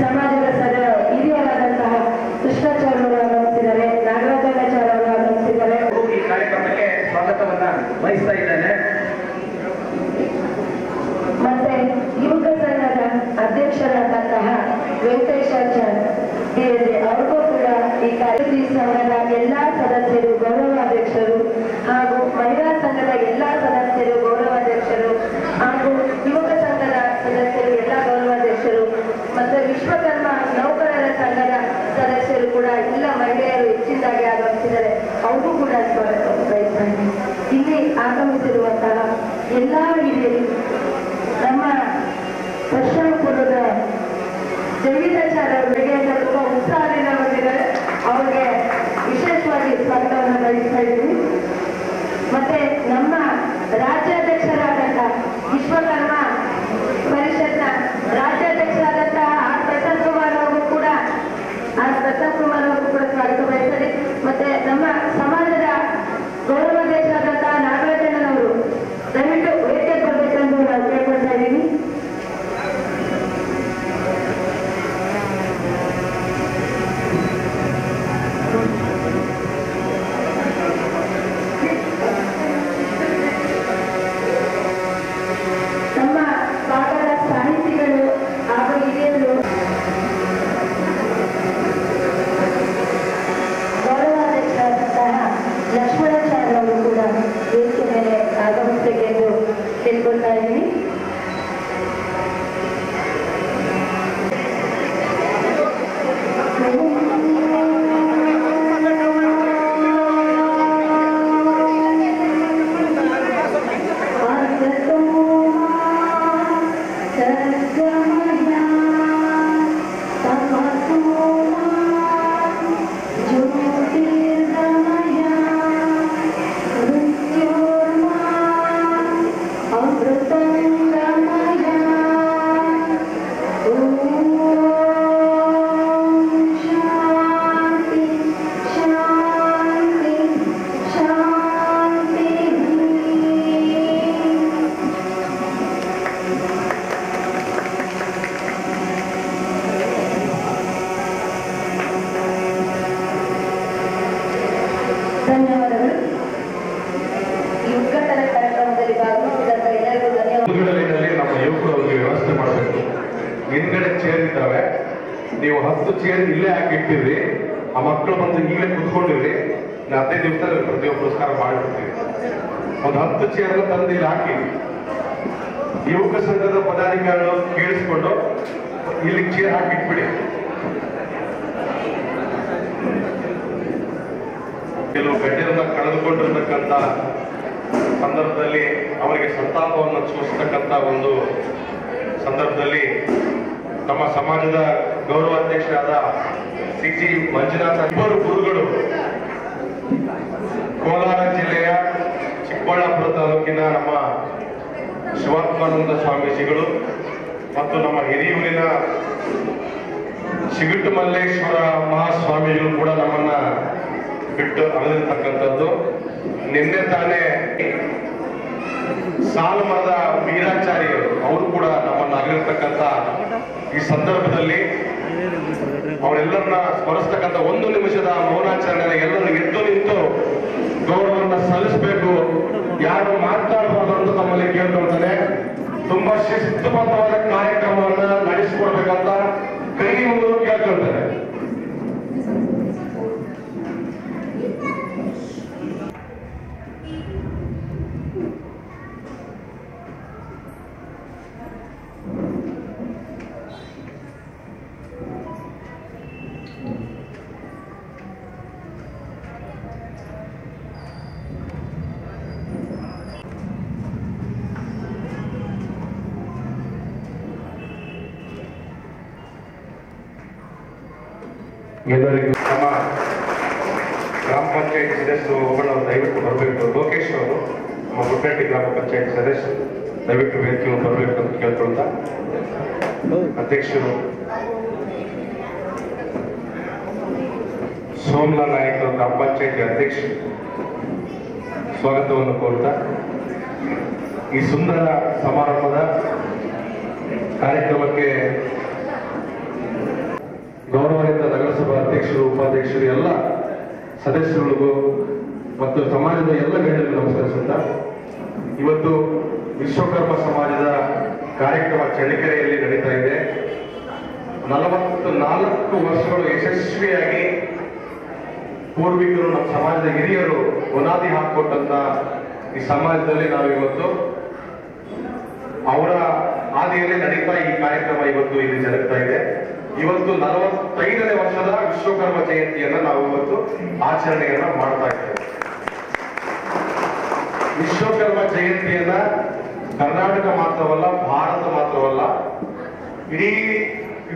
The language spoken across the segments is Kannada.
llamar ಮತ್ತೆ ನಮ್ಮ ರಾಜ್ಯಾಧ್ಯಕ್ಷರಾದಂತಹ ವಿಶ್ವ ಸಂದರ್ಭದಲ್ಲಿ ಅವರಿಗೆ ಸಂತಾಪವನ್ನು ಸೂಚಿಸತಕ್ಕಂಥ ಒಂದು ಸಂದರ್ಭದಲ್ಲಿ ನಮ್ಮ ಸಮಾಜದ ಗೌರವಾಧ್ಯಕ್ಷರಾದ ಸಿ ಜಿ ಮಂಜುನಾಥ ಇಬ್ಬರು ಗುರುಗಳು ಕೋಲಾರ ಜಿಲ್ಲೆಯ ಚಿಕ್ಕಬಳ್ಳಾಪುರ ತಾಲೂಕಿನ ನಮ್ಮ ಶಿವಾತ್ಮಾನಂದ ಸ್ವಾಮೀಜಿಗಳು ಮತ್ತು ನಮ್ಮ ಹಿರಿಯೂರಿನ ಸಿಗುಟ್ಟು ಮಲ್ಲೇಶ್ವರ ಮಹಾಸ್ವಾಮಿಗಳು ಕೂಡ ನಮ್ಮನ್ನ ಬಿಟ್ಟು ಅಗಲಿರ್ತಕ್ಕಂಥದ್ದು. ನಿನ್ನೆ ತಾನೇ ಸಾಲು ಮರದ ಅವರು ಕೂಡ ನಮ್ಮನ್ನು ಅಗಲಿರ್ತಕ್ಕಂಥ ಈ ಸಂದರ್ಭದಲ್ಲಿ ಅವರೆಲ್ಲರನ್ನ ಸ್ಮರಿಸ್ತಕ್ಕಂಥ ಒಂದು ನಿಮಿಷದ ಮೌನಾಚರಣೆ ಎಲ್ಲರೂ ಎದ್ದು ನಿಂತು ಗೌರವನ್ನ ಸಲ್ಲಿಸಬೇಕು. ಯಾರು ಮಾತಾಡಬಾರ್ದು ಅಂತ ನಮ್ಮಲ್ಲಿ ಕೇಳ್ಕೊಳ್ತಾರೆ. ತುಂಬಾ ಶಿಸ್ತುಬದ್ಧವಾದ ಕಾರ್ಯಕ್ರಮವನ್ನ ನಡೆಸಿಕೊಡ್ಬೇಕಂತ ಕೈ ಕೇಳ್ಕೊಳ್ತಾರೆ. ಈ ಸುಂದರ ಸಮಾರಂಭದ ಕಾರ್ಯಕ್ರಮಕ್ಕೆ ಗೌರವದಿಂದ ನಗರಸಭಾ ಅಧ್ಯಕ್ಷರು, ಉಪಾಧ್ಯಕ್ಷರು, ಎಲ್ಲ ಸದಸ್ಯರುಗಳಿಗೂ ಮತ್ತು ಸಮಾಜದ ಎಲ್ಲ ಗಣ್ಯರಿಗೂ ನಮಸ್ಕರಿಸುತ್ತಾ ಇವತ್ತು ವಿಶ್ವಕರ್ಮ ಸಮಾಜದ ಕಾರ್ಯಕ್ರಮ ಚಳ್ಳಕೆರೆಯಲ್ಲಿ ನಡೀತಾ ಇದೆ. ನಲವತ್ತು ನಾಲ್ಕು ವರ್ಷಗಳು ಯಶಸ್ವಿಯಾಗಿ ಪೂರ್ವಿಕರು ನಮ್ಮ ಸಮಾಜದ ಹಿರಿಯರು, ಬುನಾದಿ ಹಾಕೊಟ್ಟಂತ ಈ ಸಮಾಜದಲ್ಲಿ ನಾವು ಇವತ್ತು ಅವರ ಹಾದಿಯಲ್ಲಿ ನಡೀತಾ ಈ ಕಾರ್ಯಕ್ರಮ ಇವತ್ತು ಇಲ್ಲಿ ಜರುಗ್ತಾ ಇದೆ. ಇವತ್ತು ನಲವತ್ತೈದನೇ ವರ್ಷದ ವಿಶ್ವಕರ್ಮ ಜಯಂತಿಯನ್ನ ನಾವು ಇವತ್ತು ಆಚರಣೆಯನ್ನ ಮಾಡ್ತಾ ಇದ್ದೇವೆ. ವಿಶ್ವಕರ್ಮ ಜಯಂತಿಯನ್ನ ಕರ್ನಾಟಕ ಮಾತ್ರವಲ್ಲ, ಭಾರತ ಮಾತ್ರವಲ್ಲ, ಇಡೀ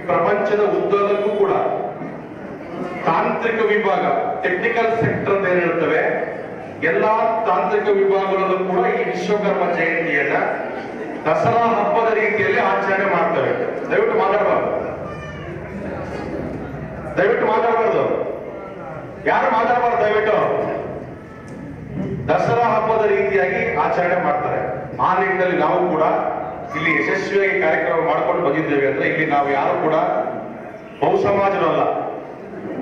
ಪ್ರಪಂಚದ ಉದ್ದದಕ್ಕೂ ಕೂಡ ತಾಂತ್ರಿಕ ವಿಭಾಗ ಟೆಕ್ನಿಕಲ್ ಸೆಕ್ಟರ್ ಅಂತ ಏನಿರುತ್ತವೆ ಎಲ್ಲಾ ತಾಂತ್ರಿಕ ವಿಭಾಗಗಳಲ್ಲೂ ಕೂಡ ಈ ವಿಶ್ವಕರ್ಮ ಜಯಂತಿಯನ್ನ ದಸರಾ ಹಬ್ಬದ ರೀತಿಯಲ್ಲಿ ಆಚರಣೆ ಮಾಡ್ತೇವೆ ದಯವಿಟ್ಟು ಮಾತಾಡಬಾರ್ದು. ದಯವಿಟ್ಟು ಮಾತಾಡಬಾರ್ದು. ಯಾರು ಮಾತಾಡಬಾರ್ದು ದಯವಿಟ್ಟು? ದಸರಾ ಹಬ್ಬದ ರೀತಿಯಾಗಿ ಆಚರಣೆ ಮಾಡ್ತಾರೆ. ಆ ನಿಟ್ಟಿನಲ್ಲಿ ನಾವು ಕೂಡ ಇಲ್ಲಿ ಯಶಸ್ವಿಯಾಗಿ ಕಾರ್ಯಕ್ರಮ ಮಾಡ್ಕೊಂಡು ಬಂದಿದ್ದೇವೆ ಅಂದ್ರೆ ಇಲ್ಲಿ ನಾವು ಯಾರು ಕೂಡ ಬಹು ಸಮಾಜರಲ್ಲ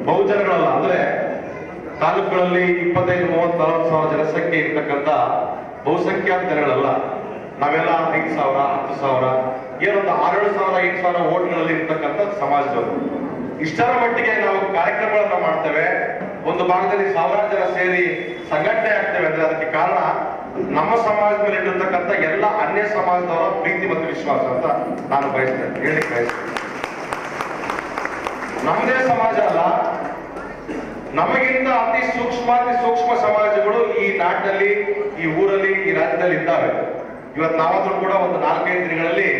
ಬಹುಜನಗಳಲ್ಲ. ಅಂದ್ರೆ ತಾಲೂಕುಗಳಲ್ಲಿ ಇಪ್ಪತ್ತೈದು ಮೂವತ್ತು ನಲವತ್ತು ಸಾವಿರ ಜನಸಂಖ್ಯೆ ಇರ್ತಕ್ಕಂಥ ಬಹುಸಂಖ್ಯಾತ ಜನಗಳಲ್ಲ. ನಾವೆಲ್ಲ ಐದು ಸಾವಿರ, ಹತ್ತು ಸಾವಿರ, ಏನೊಂದು ಆರೇಳು ಸಾವಿರ, ಐದು ಸಾವಿರ ಓಟ್ಗಳಲ್ಲಿ ಇರ್ತಕ್ಕಂಥ ಸಮಾಜದವರು. ಇಷ್ಟರ ಮಟ್ಟಿಗೆ ನಾವು ಕಾರ್ಯಕ್ರಮಗಳನ್ನ ಮಾಡ್ತೇವೆ. ಒಂದು ಭಾಗದಲ್ಲಿ ಸಾವಿರಾರು ಜನ ಸೇರಿ ಸಂಘಟನೆ ಆಗ್ತೇವೆ ಅಂದ್ರೆ ಅದಕ್ಕೆ ಕಾರಣ ನಮ್ಮ ಸಮಾಜದ ಮೇಲೆ ಇಟ್ಟಿರ್ತಕ್ಕಂಥ ಎಲ್ಲ ಅನ್ಯ ಸಮಾಜದವರ ಪ್ರೀತಿ ಮತ್ತು ವಿಶ್ವಾಸ ಅಂತ ನಾನು ಬಯಸ್ತೇನೆ. ಹೇಳಿ ಬಯಸ್ತೇನೆ. ನಮ್ಮದೇ ಸಮಾಜ ಅಲ್ಲ. ನಮಗಿಂತ ಅತಿ ಸೂಕ್ಷ್ಮ ಅತಿ ಸೂಕ್ಷ್ಮ ಸಮಾಜಗಳು ಈ ನಾಡಿನಲ್ಲಿ, ಈ ಊರಲ್ಲಿ, ಈ ರಾಜ್ಯದಲ್ಲಿ ಇದ್ದಾವೆ. ಇವತ್ತು ನಾವಾದ್ರೂ ಕೂಡ ಒಂದು ನಾಲ್ಕೈದು ದಿನಗಳಲ್ಲಿ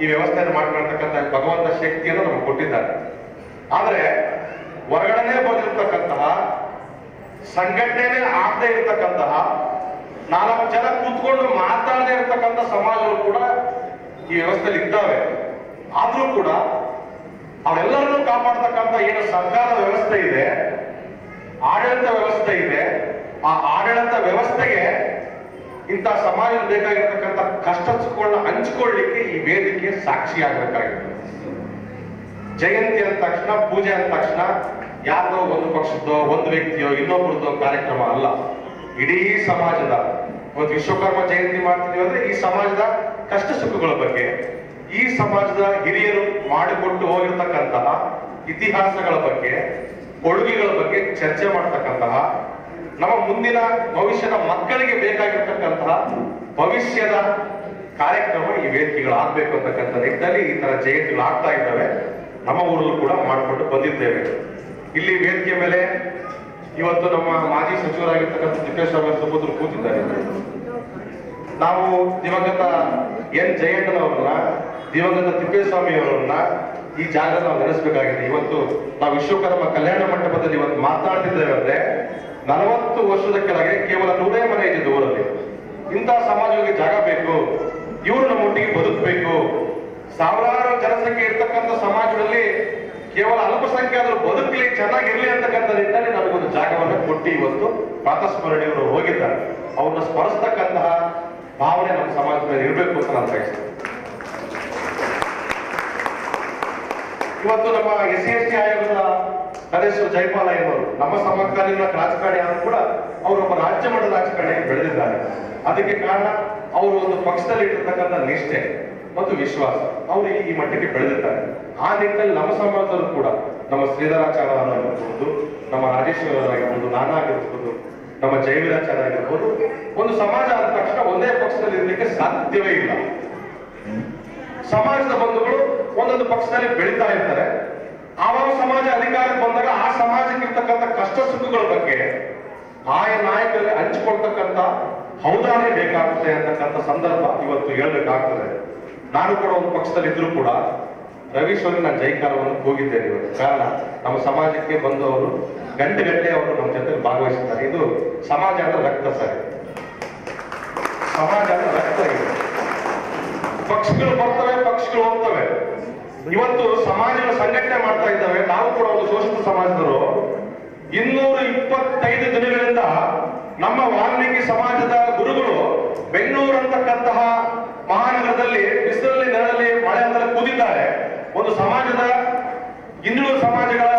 ಈ ವ್ಯವಸ್ಥೆಯನ್ನು ಮಾಡ್ಕೊಳ್ತಕ್ಕಂಥ ಭಗವಂತ ಶಕ್ತಿಯನ್ನು ನಮಗೆ ಕೊಟ್ಟಿದ್ದಾರೆ. ಆದ್ರೆ ಹೊರಗಡೆ ಬಂದಿರತಕ್ಕಂತಹ ಸಂಘಟನೆ ಆಗದೇ ಇರತಕ್ಕಂತಹ, ನಾಲ್ಕು ಜನ ಕೂತ್ಕೊಂಡು ಮಾತಾಡದೇ ಇರತಕ್ಕಂಥ ಸಮಾಜಗಳು ಕೂಡ ಈ ವ್ಯವಸ್ಥೆಯಲ್ಲಿ ಇದ್ದಾವೆ. ಆದ್ರೂ ಕೂಡ ಅವೆಲ್ಲರನ್ನೂ ಕಾಪಾಡ್ತಕ್ಕಂಥ ಏನು ಸರ್ಕಾರದ ವ್ಯವಸ್ಥೆ ಇದೆ, ಆಡಳಿತ ವ್ಯವಸ್ಥೆ ಇದೆ, ಆ ಆಡಳಿತ ವ್ಯವಸ್ಥೆಗೆ ಇಂಥ ಸಮಾಜದ ಬೇಕಾಗಿರ್ತಕ್ಕಂಥ ಕಷ್ಟ ಸುಖಗಳನ್ನ ಹಂಚಿಕೊಳ್ಳಿಕ್ಕೆ ಈ ವೇದಿಕೆ ಸಾಕ್ಷಿಯಾಗಬೇಕಾಗಿದೆ ಜಯಂತಿ ಅಂದ ತಕ್ಷಣ, ಪೂಜೆ ಅಂದ ತಕ್ಷಣ ಯಾರದೋ ಒಂದು ಪಕ್ಷದ್ದೋ, ಒಂದು ವ್ಯಕ್ತಿಯೋ ಇನ್ನೊಬ್ಬರದೋ ಕಾರ್ಯಕ್ರಮ ಅಲ್ಲ. ಇಡೀ ಸಮಾಜದ ಒಂದು ವಿಶ್ವಕರ್ಮ ಜಯಂತಿ ಮಾಡ್ತಿದೀವಿ ಅಂದ್ರೆ ಈ ಸಮಾಜದ ಕಷ್ಟ ಸುಖಗಳ ಬಗ್ಗೆ, ಈ ಸಮಾಜದ ಹಿರಿಯರು ಮಾಡಿಕೊಟ್ಟು ಹೋಗಿರ್ತಕ್ಕಂತಹ ಇತಿಹಾಸಗಳ ಬಗ್ಗೆ, ಕೊಡುಗೆಗಳ ಬಗ್ಗೆ ಚರ್ಚೆ ಮಾಡ್ತಕ್ಕಂತಹ ನಮ್ಮ ಮುಂದಿನ ಭವಿಷ್ಯದ ಮಕ್ಕಳಿಗೆ ಬೇಕಾಗಿರ್ತಕ್ಕಂತಹ ಭವಿಷ್ಯದ ಕಾರ್ಯಕ್ರಮ ಈ ವೇದಿಕೆಗಳು ಆಗ್ಬೇಕು ಅಂತಕ್ಕಂಥ ನಿಟ್ಟಿನಲ್ಲಿ ಈ ತರ ಜಯಂತಿಗಳು ಆಗ್ತಾ ಇದ್ದಾವೆ. ನಮ್ಮ ಊರಲ್ಲೂ ಕೂಡ ಮಾಡಿಕೊಂಡು ಬಂದಿದ್ದೇವೆ. ಇಲ್ಲಿ ವೇದಿಕೆ ಮೇಲೆ ಇವತ್ತು ನಮ್ಮ ಮಾಜಿ ಸಚಿವರಾಗಿರ್ತಕ್ಕಂಥ ತಿಪ್ಪೇಸ್ವಾಮಿ ಸುಪುತ್ರರು ಕೂತಿದ್ದಾರೆ. ನಾವು ದಿವಂಗತ ಎನ್ ಜಯಣ್ಣನವರನ್ನ, ದಿವಂಗತ ತಿಪ್ಪೇಸ್ವಾಮಿ ಅವರನ್ನ ಈ ಜಾಗ ನಾವು ನೆನೆಸ್ಬೇಕಾಗಿದೆ. ಇವತ್ತು ನಾವು ವಿಶ್ವಕರ್ಮ ಕಲ್ಯಾಣ ಮಂಟಪದಲ್ಲಿ ಇವತ್ತು ಮಾತಾಡ್ತಿದ್ದೇವೆ ಅಂದ್ರೆ ನಲವತ್ತು ವರ್ಷದ ಕೆಳಗೆ ಕೇವಲ ನೂರೇ ಮನೆ ಇದ್ದಿದ್ದು ಊರಲ್ಲಿ ಇಂತಹ ಸಮಾಜಕ್ಕೆ ಜಾಗ ಬೇಕು ಇವರು ನಮ್ಮೊಟ್ಟಿಗೆ ಬದುಕಬೇಕು. ಸಾವಿರಾರು ಜನಸಂಖ್ಯೆ ಇರ್ತಕ್ಕಂಥ ಸಮಾಜದಲ್ಲಿ ಕೇವಲ ಅಲ್ಪಸಂಖ್ಯಾತರು ಬದುಕಲಿ, ಚೆನ್ನಾಗಿರ್ಲಿ ಅಂತಕ್ಕಂಥ ನಿಟ್ಟಿನಲ್ಲಿ ನಮಗೊಂದು ಜಾಗವನ್ನು ಕೊಟ್ಟು ಇವತ್ತು ಪ್ರಾತಸ್ಮರಣೆಯವರು ಹೋಗಿದ್ದಾರೆ. ಅವ್ರನ್ನ ಸ್ಮರಿಸ್ತಕ್ಕಂತಹ ಭಾವನೆ ನಮ್ಮ ಸಮಾಜದಲ್ಲಿ ಇರಬೇಕು ಅಂತ ನಾನು ಬಯಸ್ತೇನೆ. ಇವತ್ತು ನಮ್ಮ ಎಸ್ ಸಿ ಎಸ್ ಟಿ ಆಯೋಗದ ಸದಸ್ಯರು ಜೈಪಾಲ ಎನ್ನುವರು ನಮ್ಮ ಸಮಕಾಲೀನ ರಾಜಕಾರಣಿ ಆದರೂ ಕೂಡ ಅವರು ಒಬ್ಬ ರಾಜ್ಯ ಮಟ್ಟದ ರಾಜಕಾರಣಿಯಾಗಿ ಬೆಳೆದಿದ್ದಾರೆ. ಅದಕ್ಕೆ ಕಾರಣ ಅವರು ಒಂದು ಪಕ್ಷದಲ್ಲಿ ಇಟ್ಟಿರ್ತಕ್ಕಂಥ ನಿಷ್ಠೆ ಮತ್ತು ವಿಶ್ವಾಸ. ಅವರು ಈ ಮಟ್ಟಕ್ಕೆ ಬೆಳೆದಿದ್ದಾರೆ. ಆ ನಿಟ್ಟಿನಲ್ಲಿ ನಮ್ಮ ಸಮಾಜದಲ್ಲೂ ಕೂಡ ನಮ್ಮ ಶ್ರೀಧರಾಚಾರ ಆಗಿರ್ಬೋದು, ನಮ್ಮ ರಾಜೇಶ್ವರ ಆಗಿರ್ಬೋದು ನಾನಾಗಿರ್ಬೋದು ನಮ್ಮ ಜೈವಿರಾಚಾರ ಆಗಿರ್ಬೋದು, ಒಂದು ಸಮಾಜ ಆದ ತಕ್ಷಣ ಒಂದೇ ಪಕ್ಷದಲ್ಲಿ ಇರಲಿಕ್ಕೆ ಸಾಧ್ಯವೇ ಇಲ್ಲ. ಸಮಾಜದ ಬಂಧುಗಳು ಒಂದೊಂದು ಪಕ್ಷದಲ್ಲಿ ಬೆಳೀತಾ ಇರ್ತಾರೆ. ಆವಾಗ ಸಮಾಜ ಅಧಿಕಾರಕ್ಕೆ ಬಂದಾಗ ಆ ಸಮಾಜಕ್ಕೆ ಇರ್ತಕ್ಕಂಥ ಕಷ್ಟ ಸುಖಗಳ ಬಗ್ಗೆ ಆಯ ನಾಯಕರಲ್ಲಿ ಹಂಚಿಕೊಳ್ತಕ್ಕಂಥ ಹೌದಾನೇ ಬೇಕಾಗುತ್ತೆ ಅಂತಕ್ಕಂಥ ಸಂದರ್ಭ ಇವತ್ತು ಹೇಳ್ಬೇಕಾಗ್ತದೆ ನಾನು ಕೂಡ ಒಂದು ಪಕ್ಷದಲ್ಲಿ ಇದ್ರು ಕೂಡ ರವೀಶ್ವರಿ ನಾನು ಜೈಕಾರವನ್ನು ಕೂಗಿದ್ದೇನೆ ಇವತ್ತು. ಕಾರಣ ನಮ್ಮ ಸಮಾಜಕ್ಕೆ ಬಂದವರು ಗಂಟೆ ಗಂಟೆ ಅವರು ನಮ್ಮ ಜೊತೆ ಭಾಗವಹಿಸಿದ್ದಾರೆ ಇದು ಸಮಾಜ ಅಂದ್ರೆ ರಕ್ತ ಸರಿ. ಸಮಾಜ ಅಂದ್ರೆ ರಕ್ತ ಇದೆ. ಪಕ್ಷಗಳು ಬರ್ತವೆ, ಪಕ್ಷಗಳು ಹೋಗ್ತವೆ. ಇವತ್ತು ಸಮಾಜದ ಸಂಘಟನೆ ಮಾಡ್ತಾ ಇದ್ದಾವೆ. ನಾವು ಕೂಡ ಒಂದು ಶೋಷಿತ ಸಮಾಜದವರು. ಇನ್ನೂ ನಮ್ಮ ವಾಲ್ಮೀಕಿ ಸಮಾಜದ ಗುರುಗಳು ಬೆಂಗಳೂರು ಅಂತಕ್ಕಂತಹ ಮಹಾನಗರದಲ್ಲಿ ಬಿಸಿಲಲ್ಲಿ ನೆರಳಲ್ಲಿ ಮಳೆ ಅಂತ ಕೂದಿದ್ದಾರೆ ಒಂದು ಸಮಾಜದ, ಹಿಂದುಳಿದ ಸಮಾಜಗಳ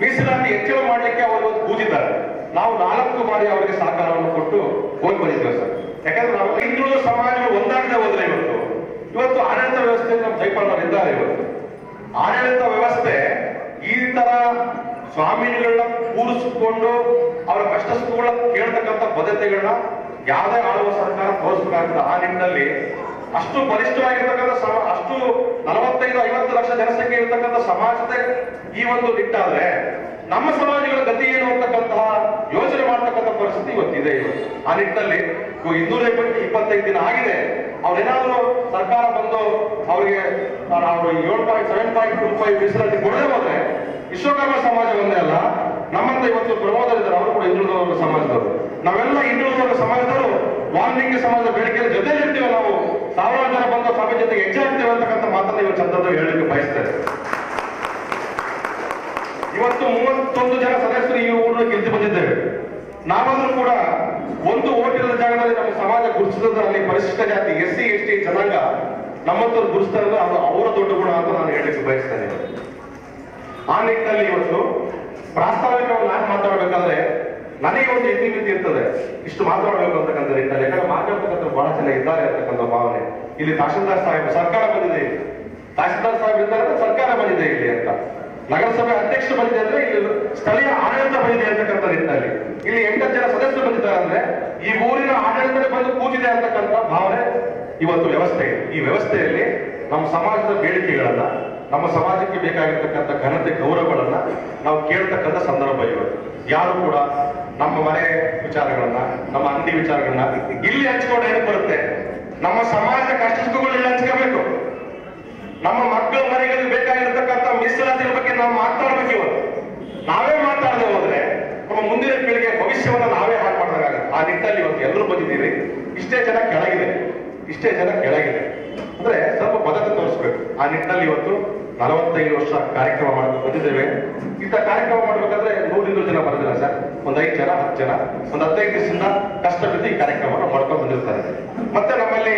ಮೀಸಲಾತಿ ಹೆಚ್ಚಳ ಮಾಡಲಿಕ್ಕೆ ಅವರು ಕೂದಿದ್ದಾರೆ ನಾವು ನಾಲ್ಕು ಬಾರಿ ಅವರಿಗೆ ಸಹಕಾರವನ್ನು ಕೊಟ್ಟು ಹೋಗಿ ಬಂದಿದ್ದೇವೆ ಸರ್. ಯಾಕಂದ್ರೆ ನಾವು ಹಿಂದುಳಿದ ಸಮಾಜಗಳು ಒಂದಾಗದೆ ಹೋದ್ರೆ ಇವತ್ತು. ಇವತ್ತು ಆಡಳಿತ ವ್ಯವಸ್ಥೆ ನಮ್ಮ ಜೈಪಾಲ್ ಇದ್ದಾರೆ ಇವತ್ತು. ಆಡಳಿತ ವ್ಯವಸ್ಥೆ ಈ ತರ ಸ್ವಾಮಿಗಳನ್ನ ಕೂರಿಸಿಕೊಂಡು ಅವರ ಕಷ್ಟ ಸುಖಗಳನ್ನ ಕೇಳ್ತಕ್ಕಂಥ ಬದ್ಧತೆಗಳನ್ನ ಯಾವುದೇ ಆಳುವ ಸರ್ಕಾರ ತೋರಿಸಬೇಕಾಗ್ತದೆ. ಆ ನಿಟ್ಟಿನಲ್ಲಿ ಅಷ್ಟು ಬಲಿಷ್ಠವಾಗಿರ್ತಕ್ಕಂಥ ಅಷ್ಟು ನಲವತ್ತೈದು ಐವತ್ತು ಲಕ್ಷ ಜನಸಂಖ್ಯೆ ಇರತಕ್ಕಂಥ ಸಮಾಜದ ಈ ಒಂದು ನಿಟ್ಟಾದ್ರೆ ನಮ್ಮ ಸಮಾಜಗಳ ಗತಿ ಏನು ಅಂತಕ್ಕಂತಹ ಯೋಚನೆ ಮಾಡ್ತಕ್ಕಂಥ ಪರಿಸ್ಥಿತಿ ಇವತ್ತಿದೆ ಆ ನಿಟ್ಟಿನಲ್ಲಿ ಇನ್ನೂರ ಇಪ್ಪತ್ತೈದು ದಿನ ಆಗಿದೆ. ಅವ್ರೇನಾದ್ರೂ ಸರ್ಕಾರ ಬಂದು ಅವರಿಗೆ ಅವರು ಏಳು point seven point two five ಮೀಸಲಾತಿ ಕೊಡದೆ ಹೋದ್ರೆ ವಿಶ್ವಕರ್ಮ ಸಮಾಜ ಒಂದೇ ಅಲ್ಲ, ನಮ್ಮಂತ ಇವತ್ತು ಪ್ರಮೋದರಿದ್ದಾರೆ ಅವರು ಕೂಡ ಹಿಂದುಳಿದ ವರ್ಗ ಸಮಾಜದವರು. ನಾವೆಲ್ಲ ಹಿಂದುಳಿದ ವರ್ಗ ಸಮಾಜದವರು. ವಾಲ್ಮೀಕಿ ಸಮಾಜದ ಬೇಡಿಕೆಯ ಜೊತೆಲಿ ಇರ್ತೀವಿ ನಾವು. ಸಾವಿರಾರು ಜನ ಬಂದು ಸಭೆ ಜೊತೆಗೆ ಹೆಚ್ಚಾಗ್ತೇವೆ ಅಂತಕ್ಕಂಥ ಮಾತನ್ನು ಇವತ್ತು ಚಂದ್ರದ ಹೇಳಲಿಕ್ಕೆ ಬಯಸ್ತಾರೆ. ಇವತ್ತು ಮೂವತ್ತೊಂದು ಜನ ಸದಸ್ಯರು ಈ ಊರನ್ನ ಗೆದ್ದು ಬಂದಿದ್ದೇವೆ ನಾವಾದ್ರೂ ಕೂಡ ಒಂದು ಓಟಿಲ್ಲದ ಜಾಗದಲ್ಲಿ ನಮ್ಮ ಸಮಾಜ ಗುರುತಿಸಿದ್ರೆ ಅಲ್ಲಿ ಪರಿಶಿಷ್ಟ ಜಾತಿ ಎಸ್ ಸಿ ಎಸ್ ಟಿ ಜನಾಂಗ ನಮ್ಮಂತವ್ರು ಗುರುತಿಸ್ತಾರೆ ಅಂದ್ರೆ ಅದು ಅವರ ದೊಡ್ಡ ಗುಣ ಅಂತ ನಾನು ಹೇಳಲಿಕ್ಕೆ ಬಯಸ್ತೇನೆ ಆ ನಿಟ್ಟಿನಲ್ಲಿ ಇವತ್ತು ಪ್ರಾಸ್ತಾವಿಕವಾಗಿ ನಾನು ಮಾತಾಡಬೇಕಾದ್ರೆ ನನಗೆ ಒಂದು ಇತಿಮಿತಿ ಇರ್ತದೆ. ಇಷ್ಟು ಮಾತಾಡಬೇಕು ಅಂತಕ್ಕಂಥ ನಿಟ್ಟಿನಲ್ಲಿ. ಯಾಕಂದ್ರೆ ಮಾತಾಡ್ತಕ್ಕಂಥ ಬಹಳ ಜನ ಇದ್ದಾರೆ ಅಂತಕ್ಕಂಥ ಭಾವನೆ. ಇಲ್ಲಿ ತಹಶೀಲ್ದಾರ್ ಸಾಹೇಬ್ ಸರ್ಕಾರ ಬಂದಿದೆ. ತಹಶೀಲ್ದಾರ್ ಸಾಹೇಬ್ ಇದ್ದಾರೆ ಸರ್ಕಾರ ಬಂದಿದೆ ಇಲ್ಲಿ ಅಂತ. ನಗರಸಭೆ ಅಧ್ಯಕ್ಷ ಬಂದಿದೆ ಅಂದ್ರೆ ಇಲ್ಲಿ ಸ್ಥಳೀಯ ಆಡಳಿತ ಬಂದಿದೆ ಅಂತಕ್ಕಂಥ ನಿಟ್ಟಿನಲ್ಲಿ. ಇಲ್ಲಿ ಎಂಟತ್ತು ಜನ ಸದಸ್ಯರು ಬಂದಿದ್ದಾರೆ ಅಂದ್ರೆ ಈ ಊರಿನ ಆಡಳಿತ ಬಂದು ಕೂತಿದೆ ಅಂತಕ್ಕಂಥ ಭಾವನೆ ಇವತ್ತು ವ್ಯವಸ್ಥೆ. ಈ ವ್ಯವಸ್ಥೆಯಲ್ಲಿ ನಮ್ಮ ಸಮಾಜದ ಬೇಡಿಕೆಗಳನ್ನ, ನಮ್ಮ ಸಮಾಜಕ್ಕೆ ಬೇಕಾಗಿರ್ತಕ್ಕಂಥ ಘನತೆ, ಗೌರವಗಳನ್ನ ನಾವು ಕೇಳ್ತಕ್ಕಂಥ ಸಂದರ್ಭ ಇವತ್ತು. ಯಾರು ಕೂಡ ನಮ್ಮ ಮನೆ ವಿಚಾರಗಳನ್ನ, ನಮ್ಮ ಅಂಗಡಿ ವಿಚಾರಗಳನ್ನ ಇಲ್ಲಿ ಹಂಚ್ಕೊಂಡು ಏನು ಬರುತ್ತೆ? ನಮ್ಮ ಸಮಾಜದ ಕಷ್ಟ ಸುಖಗಳು ಹಂಚ್ಕೋಬೇಕು. ನಮ್ಮ ಮಕ್ಕಳ ಮನೆಗಳಿಗೆ ಬೇಕಾಗಿರ್ತಕ್ಕಂಥ ಮೀಸಲಾತಿ ಬಗ್ಗೆ ನಾವು ಮಾತಾಡ್ಬೇಕು ಇವತ್ತು ನಾವೇ ಮಾತಾಡದೆ ಹೋದ್ರೆ ನಮ್ಮ ಮುಂದಿನ ಪೀಳಿಗೆ ಭವಿಷ್ಯವನ್ನ ನಾವೇ ಹಾಳು ಮಾಡಿದಾಗುತ್ತೆ ಆ ನಿಟ್ಟಲ್ಲಿ ಇವತ್ತು ಎಲ್ಲರೂ ಬಂದಿದ್ದೀರಿ. ಇಷ್ಟೇ ಜನ ಕೆಳಗಿದೆ. ಇಷ್ಟೇ ಜನ ಕೆಳಗಿದೆ. ಅಂದ್ರೆ ಸ್ವಲ್ಪ ಬದ್ಧತೆ ತೋರಿಸ್ಬೇಕು. ಆ ನಿಟ್ಟಿನಲ್ಲಿ ಇವತ್ತು ನಲವತ್ತೈದು ವರ್ಷ ಕಾರ್ಯಕ್ರಮ ಮಾಡಬೇಕು ಬಂದಿದ್ದೇವೆ. ಇಂಥ ಕಾರ್ಯಕ್ರಮ ಮಾಡ್ಬೇಕಾದ್ರೆ ನೂರಿಂದ ಜನ ಬರೋದಿಲ್ಲ ಸರ್. ಒಂದ್ ಐದು ಜನ, ಹತ್ತು ಜನ, ಒಂದ್ ಹದಿನೈದು ದಿವಸದಿಂದ ಕಷ್ಟಪಟ್ಟು ಈ ಕಾರ್ಯಕ್ರಮವನ್ನು ಮಾಡ್ಕೊಂಡು ಬಂದಿರ್ತಾರೆ. ಮತ್ತೆ ನಮ್ಮಲ್ಲಿ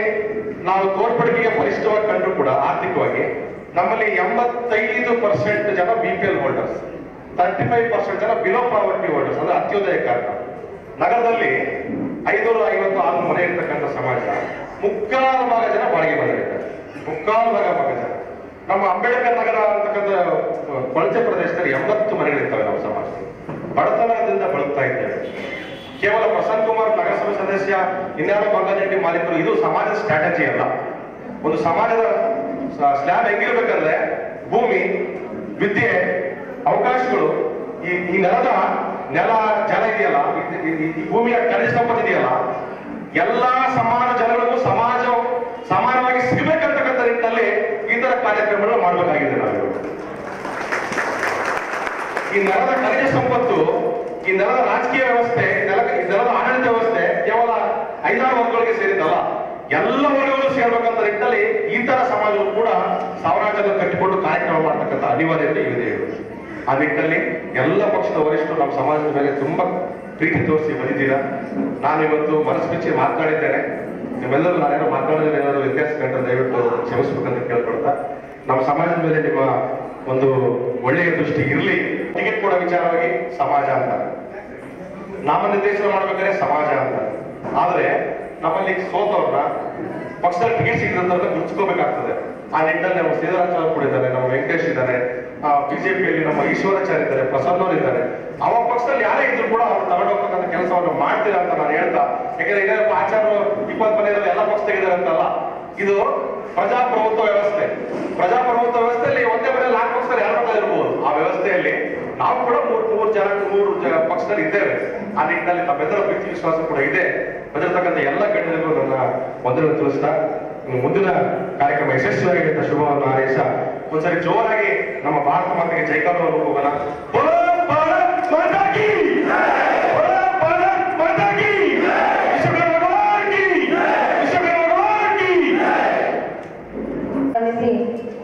ನಾವು ತೋರ್ಪಡಿಕೆಗೆ ಬಲಿಷ್ಠವಾಗಿ ಕಂಡ್ರು ಕೂಡ ಆರ್ಥಿಕವಾಗಿ. ನಮ್ಮಲ್ಲಿ ಎಂಬತ್ತೈದು ಪರ್ಸೆಂಟ್ ಜನ B P L holders thirty five percent ಜನ ಬಿಲೋ ಪಾವರ್ಟಿ ಹೋಲ್ಡರ್ಸ್ ಅಂದ್ರೆ ಅಂತ್ಯೋದಯ ಕಾರಣ. ನಗರದಲ್ಲಿ ಐನೂರ ಐವತ್ತು ಆರು ಮನೆ ಇರ್ತಕ್ಕಂಥ ಸಮಾಜ, ಮುಕ್ಕಾಲು ಭಾಗ ಜನ ಬಾಡಿಗೆ ಬಂದಿರ್ತಾರೆ. ಮುಕ್ಕಾಲು ಭಾಗ ಭಾಗ ಜನ. ನಮ್ಮ ಅಂಬೇಡ್ಕರ್ ನಗರ ಅಂತಕ್ಕಂಥ ಕೊಳಚೆ ಪ್ರದೇಶದಲ್ಲಿ ಎಂಬತ್ತು ಮನೆಗಳಿರ್ತವೆ ನಮ್ಮ ಸಮಾಜ ಬಡತನದಿಂದ ಬಳಸ್ತಾ ಇದ್ದೇವೆ. ಕೇವಲ ಪ್ರಸನ್ನ ಕುಮಾರ್ ನಗರಸಭೆ ಸದಸ್ಯ, ಇನ್ಯಾರೋ ಬಂಗಾರೆಡ್ಡಿ ಮಾಲೀಕರು, ಇದು ಸಮಾಜದ ಸ್ಟ್ರಾಟಜಿ ಅಲ್ಲ. ಒಂದು ಸಮಾಜದ ಸ್ಲ್ಯಾಬ್ ಹೆಂಗಿರ್ಬೇಕಂದ್ರೆ ಭೂಮಿ, ವಿದ್ಯೆ, ಅವಕಾಶಗಳು, ಈ ಈ ನೆಲದ ನೆಲ, ಜಲ ಇದೆಯಲ್ಲ, ಈ- ಭೂಮಿಯ ಖನಿಜ ಸಂಪತ್ತು ಇದೆಯಲ್ಲ, ಎಲ್ಲಾ ಸಮಾನ ಜನಗಳಿಗೂ ಸಮಾಜ, ಸಮಾನವಾಗಿ ಸಿಗಬೇಕಂತಕ್ಕಂಥ ನಿಟ್ಟಿನಲ್ಲಿ ಈ ತರ ಕಾರ್ಯಕ್ರಮಗಳು ಮಾಡಬೇಕಾಗಿದೆ ನಾವು. ಈ ನೆಲದ ಖನಿಜ ಸಂಪತ್ತು, ಈ ನೆಲದ ರಾಜಕೀಯ ವ್ಯವಸ್ಥೆ ನೆಲದ ಆಡಳಿತ ವ್ಯವಸ್ಥೆ ಕೇವಲ ಐದಾರು ವರ್ಗಗಳಿಗೆ ಸೇರಿದ್ದಲ್ಲ. ಎಲ್ಲ ವರ್ಗಗಳು ಸೇರ್ಬೇಕಂತ ನಿಟ್ಟಲ್ಲಿ ಈ ತರ ಸಮಾಜವು ಕೂಡ ಸಾವಿರಾರು ಕಟ್ಟಿಕೊಂಡು ಕಾರ್ಯಕ್ರಮ ಮಾಡ್ತಕ್ಕಂಥ ಅನಿವಾರ್ಯತೆ ಇದೆ. ಆ ನಿಟ್ಟಿನಲ್ಲಿ ಎಲ್ಲ ಪಕ್ಷದ ವರಿಷ್ಠರು ನಮ್ಮ ಸಮಾಜದ ಮೇಲೆ ತುಂಬಾ ಪ್ರೀತಿ ತೋರಿಸಿ ಬಂದಿದ್ದೀರಾ. ನಾನು ಇವತ್ತು ಮನಸ್ಸು ಬಿಚ್ಚಿ ಮಾತನಾಡಿದ್ದೇನೆ. ನಿಮ್ಮೆಲ್ಲರೂ ನಾನೇನೋ ಮಾತನಾಡಿದ್ರೆ ಏನಾದ್ರು ವ್ಯತ್ಯಾಸ ಕಂಡ್ರೆ ದಯವಿಟ್ಟು ಕ್ಷಮಿಸ್ಬೇಕಂತ ಕೇಳ್ಕೊಳ್ತಾ. ನಮ್ಮ ಸಮಾಜದ ಮೇಲೆ ನಿಮ್ಮ ಒಂದು ಒಳ್ಳೆಯ ದೃಷ್ಟಿ ಇರಲಿ. ಟಿಕೆಟ್ ಕೊಡೋ ವಿಚಾರವಾಗಿ ಸಮಾಜ ಅಂತ. ನಾಮನಿರ್ದೇಶನ ಮಾಡ್ಬೇಕಾದ್ರೆ ಸಮಾಜ ಅಂತ. ಆದ್ರೆ ನಮ್ಮಲ್ಲಿ ಸೋತವ್ರನ್ನ ಪಕ್ಷದಲ್ಲಿ ಟಿಕೆಟ್ ಸಿಗದಂತ ಗುರುತಿಸ್ಕೋಬೇಕಾಗ್ತದೆ. ಆ ನಿಟ್ಟಿನಲ್ಲಿ ನಮ್ಮ ಶ್ರೀಧರಾಚಾರ್ಯ ಕೂಡ ಇದ್ದಾರೆ, ನಮ್ಮ ವೆಂಕಟೇಶ್ ಇದ್ದಾರೆ ಬಿಜೆಪಿಯಲ್ಲಿ ನಮ್ಮ ಈಶ್ವರಾಚಾರ್ಯ ಇದ್ದಾರೆ, ಪ್ರಸನ್ನವ್ರು ಇದ್ದಾರೆ. ಅವ ಪಕ್ಷದಲ್ಲಿ ಯಾರೇ ಇದ್ರು ಕೂಡ ಅವ್ರು ತಗೊಂಡೋಗ್ತಕ್ಕಂಥ ಕೆಲಸವನ್ನು ಮಾಡ್ತೀರಾ ಅಂತ ನಾನು ಹೇಳ್ತಾ, ಯಾಕಂದ್ರೆ ಇದೇ ಆಚಾರ್ಯರು ಇಪ್ಪತ್ ಮನೆಯಲ್ಲಿ ಎಲ್ಲ ಪಕ್ಷ ತೆಗೆದಾರೆ ಅಂತಲ್ಲ ಇದು ಪ್ರಜಾಪ್ರಭುತ್ವ ವ್ಯವಸ್ಥೆ. ಪ್ರಜಾಪ್ರಭುತ್ವ ವ್ಯವಸ್ಥೆಯಲ್ಲಿ ಒಂದೇ ಮನೆಯಲ್ಲಿ ನಾಲ್ಕು ಪಕ್ಷದಲ್ಲಿ ಯಾರು ಇರ್ಬೋದು. ಆ ವ್ಯವಸ್ಥೆಯಲ್ಲಿ ನಾವು ಕೂಡ ಮೂರು ಮೂರು ಜನ ಮೂರು ಜನ ಪಕ್ಷದಲ್ಲಿ ಇದ್ದೇವೆ. ಆ ನಿಟ್ಟಿನಲ್ಲಿ ತಮ್ಮೆಲ್ಲರ ಪ್ರೀತಿ, ವಿಶ್ವಾಸ ಕೂಡ ಇದೆ. ಬಂದಿರತಕ್ಕಂಥ ಎಲ್ಲ ಗಣ್ಯರಿಗೂ ನನ್ನ ಮೊದಲು ತಿಳಿಸ್ತಾ ಮುಂದಿನ ಕಾರ್ಯಕ್ರಮ ಯಶಸ್ವಿಯಾಗಿದೆ ಅಂತ ಶುಭವನ್ನು ಹಾರೈಸ ಒಂದ್ಸರಿ ಜೋರಾಗಿ ನಮ್ಮ ಭಾರತ ಮಾತೆಗೆ ಜೈಕಾರ ಹೋಗೋಣ ಬೋಲೋ ಭಾರತ್ ಮಾತಾ ಕಿ! ಬೋಲೋ ಭಾರತ್ ಮಾತಾ ಕಿ! ವಿಶ್ವಕರ್ಮ ಭಗವಾನ್ ಕಿ! ವಿಶ್ವಕರ್ಮ ಭಗವಾನ್ ಕಿ!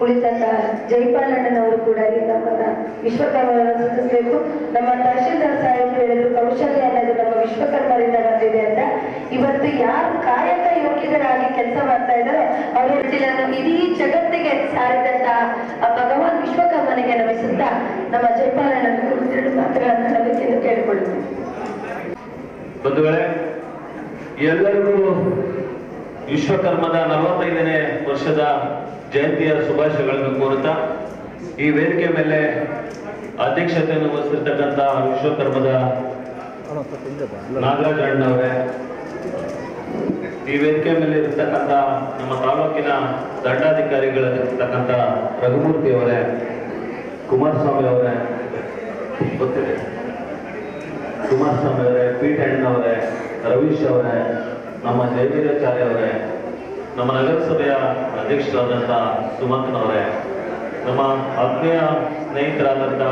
ಗಮನಿಸಿ ಕುಳಿತಂತ ಜೈಪಾಲ್ ಅಣ್ಣನವರು ಕೂಡ ಈ ನಮ್ಮನ್ನ ವಿಶ್ವಕರ್ಮರ ಸೂಚಿಸಬೇಕು ನಮ್ಮ ತಹಶೀಲ್ದಾರ್ ಸಾಹೇಬರು ಹೇಳಿದ್ರು, ಕೌಶಲ್ಯ ಅನ್ನೋದು ನಮ್ಮ ವಿಶ್ವಕರ್ಮರಿಂದ ಬಂದಿದೆ ಅಂತ. ಇವತ್ತು ಯಾರು ಕಾಯಕ ಯೋಗ್ಯರಾಗಿ ಕೆಲಸ ಮಾಡ್ತಾ ಇದ್ದಾರೋ ಅವರು ಹೆಸರನ್ನು ಇಡೀ ಜಗತ್ತಿಗೆ ಸಾರಿದಂತ ಆ ಭಗವಾನ್ ವಿಶ್ವಕರ್ಮನಿಗೆ ನಮಿಸುತ್ತಾ ನಮ್ಮ ಜೈಪಾಲಣ್ಣನ ಕುರಿತು ಮಾತುಗಳನ್ನು ನಮಗೆ ಕೇಳಿಕೊಳ್ಳುತ್ತೇವೆ ಎಲ್ಲರಿಗೂ ವಿಶ್ವಕರ್ಮದ ನಲವತ್ತೈದನೇ ವರ್ಷದ ಜಯಂತಿಯ ಶುಭಾಶಯಗಳನ್ನು ಕೋರುತ್ತಾ ಈ ವೇದಿಕೆ ಮೇಲೆ ಅಧ್ಯಕ್ಷತೆಯನ್ನು ವಹಿಸಿರ್ತಕ್ಕಂಥ ವಿಶ್ವಕರ್ಮದ ನಾಗರಾಜ್ ಅಣ್ಣವರೇ, ಈ ವೇದಿಕೆ ಮೇಲೆ ಇರ್ತಕ್ಕಂಥ ನಮ್ಮ ತಾಲೂಕಿನ ದಂಡಾಧಿಕಾರಿಗಳಿರ್ತಕ್ಕಂಥ ರಘುಮೂರ್ತಿ ಅವರೇ, ಕುಮಾರಸ್ವಾಮಿ ಅವರೇ, ಗೊತ್ತಿದೆ. ಕುಮಾರಸ್ವಾಮಿ ಅವರೇ, ಪಿ ಅಣ್ಣವರೇ, ರವೀಶ್ ಅವರೇ, ನಮ್ಮ ಜಯವೀರಾಚಾರ್ಯ ಅವರೇ ನಮ್ಮ ನಗರಸಭೆಯ ಅಧ್ಯಕ್ಷರಾದಂಥ ಸುಮಂತನವರೇ ನಮ್ಮ ಆತ್ಮೀಯ ಸ್ನೇಹಿತರಾದಂಥ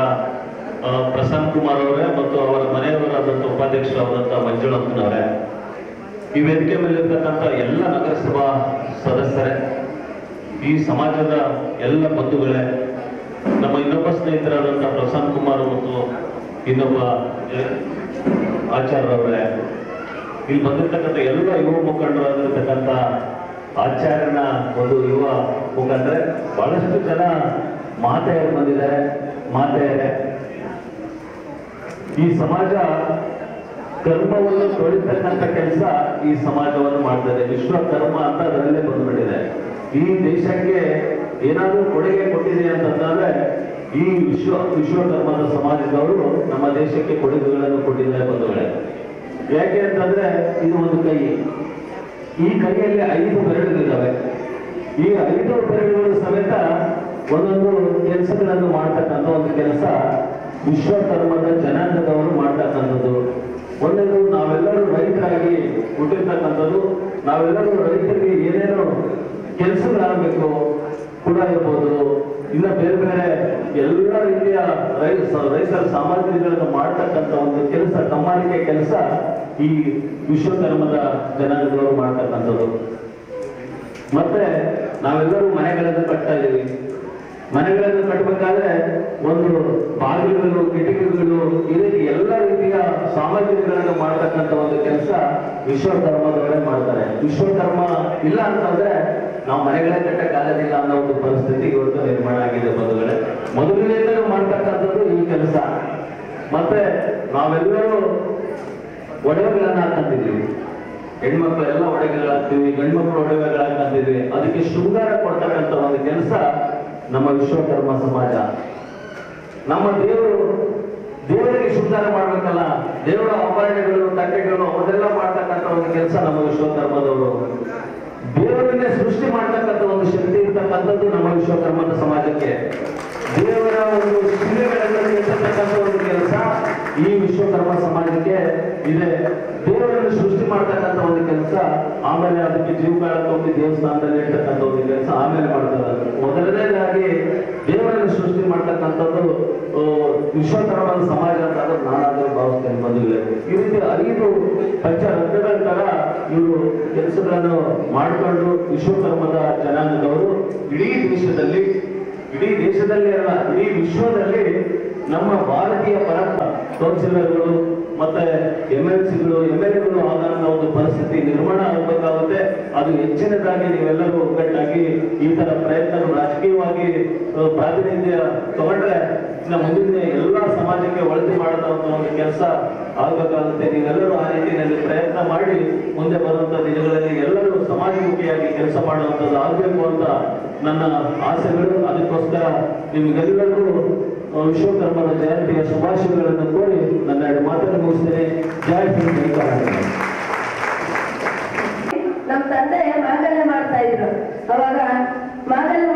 ಪ್ರಸನ್ನ ಕುಮಾರ್ ಅವರೇ ಮತ್ತು ಅವರ ಮನೆಯವರಾದಂಥ ಉಪಾಧ್ಯಕ್ಷರಾದಂಥ ಮಂಜುಳಪ್ಪನವರೇ ಈ ವೇದಿಕೆ ಮೇಲಿರ್ತಕ್ಕಂಥ ಎಲ್ಲ ನಗರಸಭಾ ಸದಸ್ಯರೇ, ಈ ಸಮಾಜದ ಎಲ್ಲ ಬಂಧುಗಳೇ, ನಮ್ಮ ಇನ್ನೊಬ್ಬ ಸ್ನೇಹಿತರಾದಂಥ ಪ್ರಸನ್ನ ಕುಮಾರ್ ಮತ್ತು ಇನ್ನೊಬ್ಬ ಆಚಾರ್ಯರವರೇ ಇಲ್ಲಿ ಬಂದಿರ್ತಕ್ಕಂಥ ಎಲ್ಲ ಯುವ ಮುಖಂಡರಾಗಿರ್ತಕ್ಕಂಥ ಆಚಾರ್ಯನ ಒಂದು ಯುವ ಮುಖಾಂತರ ಬಹಳಷ್ಟು ಜನ ಮಾತೆಯರು ಬಂದಿದ್ದಾರೆ. ಮಾತೆ ಈ ಸಮಾಜ ಕರ್ಮವನ್ನು ತೊಳಿತಕ್ಕಂಥ ಕೆಲಸ ಈ ಸಮಾಜವನ್ನು ಮಾಡ್ತದೆ. ವಿಶ್ವಕರ್ಮ ಅಂತ ಅದರಲ್ಲೇ ಬಂದ್ಬಿಟ್ಟಿದೆ. ಈ ದೇಶಕ್ಕೆ ಏನಾದರೂ ಕೊಡುಗೆ ಕೊಟ್ಟಿದೆ ಅಂತಂದ್ರೆ ಈ ವಿಶ್ವ ವಿಶ್ವಕರ್ಮದ ಸಮಾಜದವರು ನಮ್ಮ ದೇಶಕ್ಕೆ ಕೊಡುಗೆಗಳನ್ನು ಕೊಟ್ಟಿದ್ದಾರೆ ಬಂಧುಗಳೇ. ಯಾಕೆ ಅಂತಂದ್ರೆ ಇದು ಒಂದು ಕೈ. ಈ ಕೈಯಲ್ಲಿ ಐದು ಬೆರಳುಗಳಿದ್ದಾವೆ ಈ ಐದು ಬೆರಳುಗಳು ಸಮೇತ ಒಂದೊಂದು ಕೆಲಸಗಳನ್ನು ಮಾಡ್ತಕ್ಕಂಥ ಒಂದು ಕೆಲಸ ವಿಶ್ವಕರ್ಮದ ಜನಾಂಗದವರು ಮಾಡ್ತಕ್ಕಂಥದ್ದು. ಒಂದೊಂದು ನಾವೆಲ್ಲರೂ ರೈತರಾಗಿ ಹುಟ್ಟಿರ್ತಕ್ಕಂಥದ್ದು. ನಾವೆಲ್ಲರೂ ರೈತರಿಗೆ ಏನೇನೋ ಕೆಲಸಗಳಾಗಬೇಕು ಕೂಡ ಇರ್ಬೋದು. ಇನ್ನ ಬೇರೆ ಬೇರೆ ಎಲ್ಲ ರೀತಿಯ ರೈತ ರೈತರ ಸಾಮಗ್ರಿಗಳನ್ನು ಮಾಡ್ತಕ್ಕಂಥ ಒಂದು ಕೆಲಸ ಕಮ್ಮಾರಿಕೆ ಕೆಲಸ ಈ ವಿಶ್ವಕರ್ಮದ ಜನಾಂಗದವರು ಮಾಡ್ತಕ್ಕಂಥದ್ದು. ಮತ್ತೆ ನಾವೆಲ್ಲರೂ ಮನೆಗಳನ್ನು ಕಟ್ತಾ ಇದ್ದೀವಿ. ಮನೆಗಳನ್ನು ಕಟ್ಟಬೇಕಾದ್ರೆ ಒಂದು ಬಾಗಿಲುಗಳು, ಕಿಟಕಿಗಳು ಈ ರೀತಿ ಎಲ್ಲ ರೀತಿಯ ಸಾಮಗ್ರಿಗಳನ್ನು ಮಾಡ್ತಕ್ಕಂಥ ಒಂದು ಕೆಲಸ ವಿಶ್ವಕರ್ಮದವರೇ ಮಾಡ್ತಾರೆ. ವಿಶ್ವಕರ್ಮ ಇಲ್ಲ ಅಂತಂದ್ರೆ ನಾವು ಮನೆಗಳೇ ಕಟ್ಟಕ್ಕಾಗೋದಿಲ್ಲ ಅನ್ನೋ ಒಂದು ಪರಿಸ್ಥಿತಿ ಇವತ್ತು ನಿರ್ಮಾಣ ಆಗಿದೆ ಬಂಧುಗಳೇ. ಮೊದಲಿನಿಂದಲೂ ಮಾಡ್ತಕ್ಕಂಥದ್ದು ಈ ಕೆಲಸ. ಮತ್ತೆ ನಾವೆಲ್ಲರೂ ಒಡವೆಗಳನ್ನ ಹಾಕಂತಿದ್ವಿ ಹೆಣ್ಮಕ್ಳು ಎಲ್ಲ ಒಡವೆಗಳಾಗ್ತೀವಿ, ಗಂಡ್ಮಕ್ಳು ಒಡವೆಗಳಾಕಂತಿದ್ವಿ ಅದಕ್ಕೆ ಶೃಂಗಾರ ಕೊಡ್ತಕ್ಕಂಥ ಒಂದು ಕೆಲಸ ನಮ್ಮ ವಿಶ್ವಕರ್ಮ ಸಮಾಜ. ನಮ್ಮ ದೇವರು ದೇವರಿಗೆ ಶೃಂಗಾರ ಮಾಡ್ಬೇಕಲ್ಲ. ದೇವರ ಆಭರಣಗಳು, ತಟ್ಟೆಗಳು ಅವನ್ನೆಲ್ಲ ಮಾಡ್ತಕ್ಕಂಥ ಒಂದು ಕೆಲಸ ನಮ್ಮ ವಿಶ್ವಕರ್ಮದವರು. ದೇವರನ್ನೇ ಸೃಷ್ಟಿ ಮಾಡ್ತಕ್ಕಂಥ ಒಂದು ಶಕ್ತಿ ಇರ್ತಕ್ಕಂಥದ್ದು ನಮ್ಮ ವಿಶ್ವಕರ್ಮದ ಸಮಾಜಕ್ಕೆ. ದೇವರ ಒಂದು ಶಿಲೆಗಳನ್ನು ಇರ್ತಕ್ಕಂಥ ಒಂದು ಕೆಲಸ ಈ ವಿಶ್ವಕರ್ಮ ಸಮಾಜಕ್ಕೆ ಇದೆ. ದೇವರನ್ನು ಸೃಷ್ಟಿ ಮಾಡ್ತಕ್ಕಂಥ ಒಂದು ಕೆಲಸ, ಆಮೇಲೆ ಅದಕ್ಕೆ ಜೀವಕಾಲಕ್ಕೆ ದೇವಸ್ಥಾನದಲ್ಲಿ ಇರ್ತಕ್ಕಂಥ ಒಂದು ಕೆಲಸ ಆಮೇಲೆ ಮಾಡ್ತಾರೆ ಮೊದಲನೇದಾಗಿ ದೇವರನ್ನು ಸೃಷ್ಟಿ ಮಾಡ್ತಕ್ಕಂಥದ್ದು ಆ, ವಿಶ್ವಕರ್ಮದ ಸಮಾಜ ಅಂತ ಅದು ನಾನಾದ್ರೂ ಭಾವಿಸ್ತೇನೆ ಮದುವೆ. ಈ ರೀತಿ ಐದು ಪಂಚರತ್ನಗಳ ತರ ಇವರು ಕೆಲಸಗಳನ್ನು ಮಾಡಿಕೊಂಡು ವಿಶ್ವಕರ್ಮದ ಜನಾಂಗದವರು ಇಡೀ ದೇಶದಲ್ಲಿ ಇಡೀ ದೇಶದಲ್ಲಿ ಅಲ್ಲ ಇಡೀ ವಿಶ್ವದಲ್ಲಿ ನಮ್ಮ ಭಾರತೀಯ ಪರಂಪರ ಕೌನ್ಸಿಲರ್ಗಳು ಮತ್ತೆ ಎಂ ಎಲ್ ಸಿಗಳು ಎಂ ಎಲ್ ಎಗಳು ಆದಂತ ಒಂದು ಪರಿಸ್ಥಿತಿ ನಿರ್ಮಾಣ ಆಗಬೇಕಾಗುತ್ತೆ. ಅದು ಹೆಚ್ಚಿನದಾಗಿ ನೀವೆಲ್ಲರೂ ಒಗ್ಗಟ್ಟಾಗಿ ಈ ತರ ಪ್ರಯತ್ನ ರಾಜಕೀಯವಾಗಿ ಪ್ರಾತಿನಿಧ್ಯ ತಗೊಂಡ್ರೆ ಇನ್ನು ಮುಂದಿನ ಎಲ್ಲ ಸಮಾಜಕ್ಕೆ ಒಳತಿ ಮಾಡುವಂತ ಒಂದು ಕೆಲಸ ಆಗಬೇಕಾಗುತ್ತೆ. ನೀವೆಲ್ಲರೂ ಆ ರೀತಿಯಲ್ಲಿ ಪ್ರಯತ್ನ ಮಾಡಿ ಮುಂದೆ ಬರುವಂತ ದಿನಗಳಲ್ಲಿ ಎಲ್ಲರೂ ಸಮಾಜಮುಖಿಯಾಗಿ ಕೆಲಸ ಮಾಡುವಂಥದ್ದು ಆಗಬೇಕು ಅಂತ ನನ್ನ ಆಸೆಗಳು. ಅದಕ್ಕೋಸ್ಕರ ನಿಮಗೆಲ್ಲರಿಗೂ ವಿಶ್ವಕರ್ಮನ ಜಯಂತಿಯ ಶುಭಾಶಯಗಳನ್ನು ಕೋರಿ ನನ್ನ ಎರಡು ಮಾತನ್ನು ಮುಗಿಸ್ತೇನೆ. ಜಯ ನಮ್ಮ ತಂದೆ ಮಾಗಲ್ಯ ಮಾಡ್ತಾ ಇದ್ರು. ಅವಾಗ ಮಾಗಲ್ಯ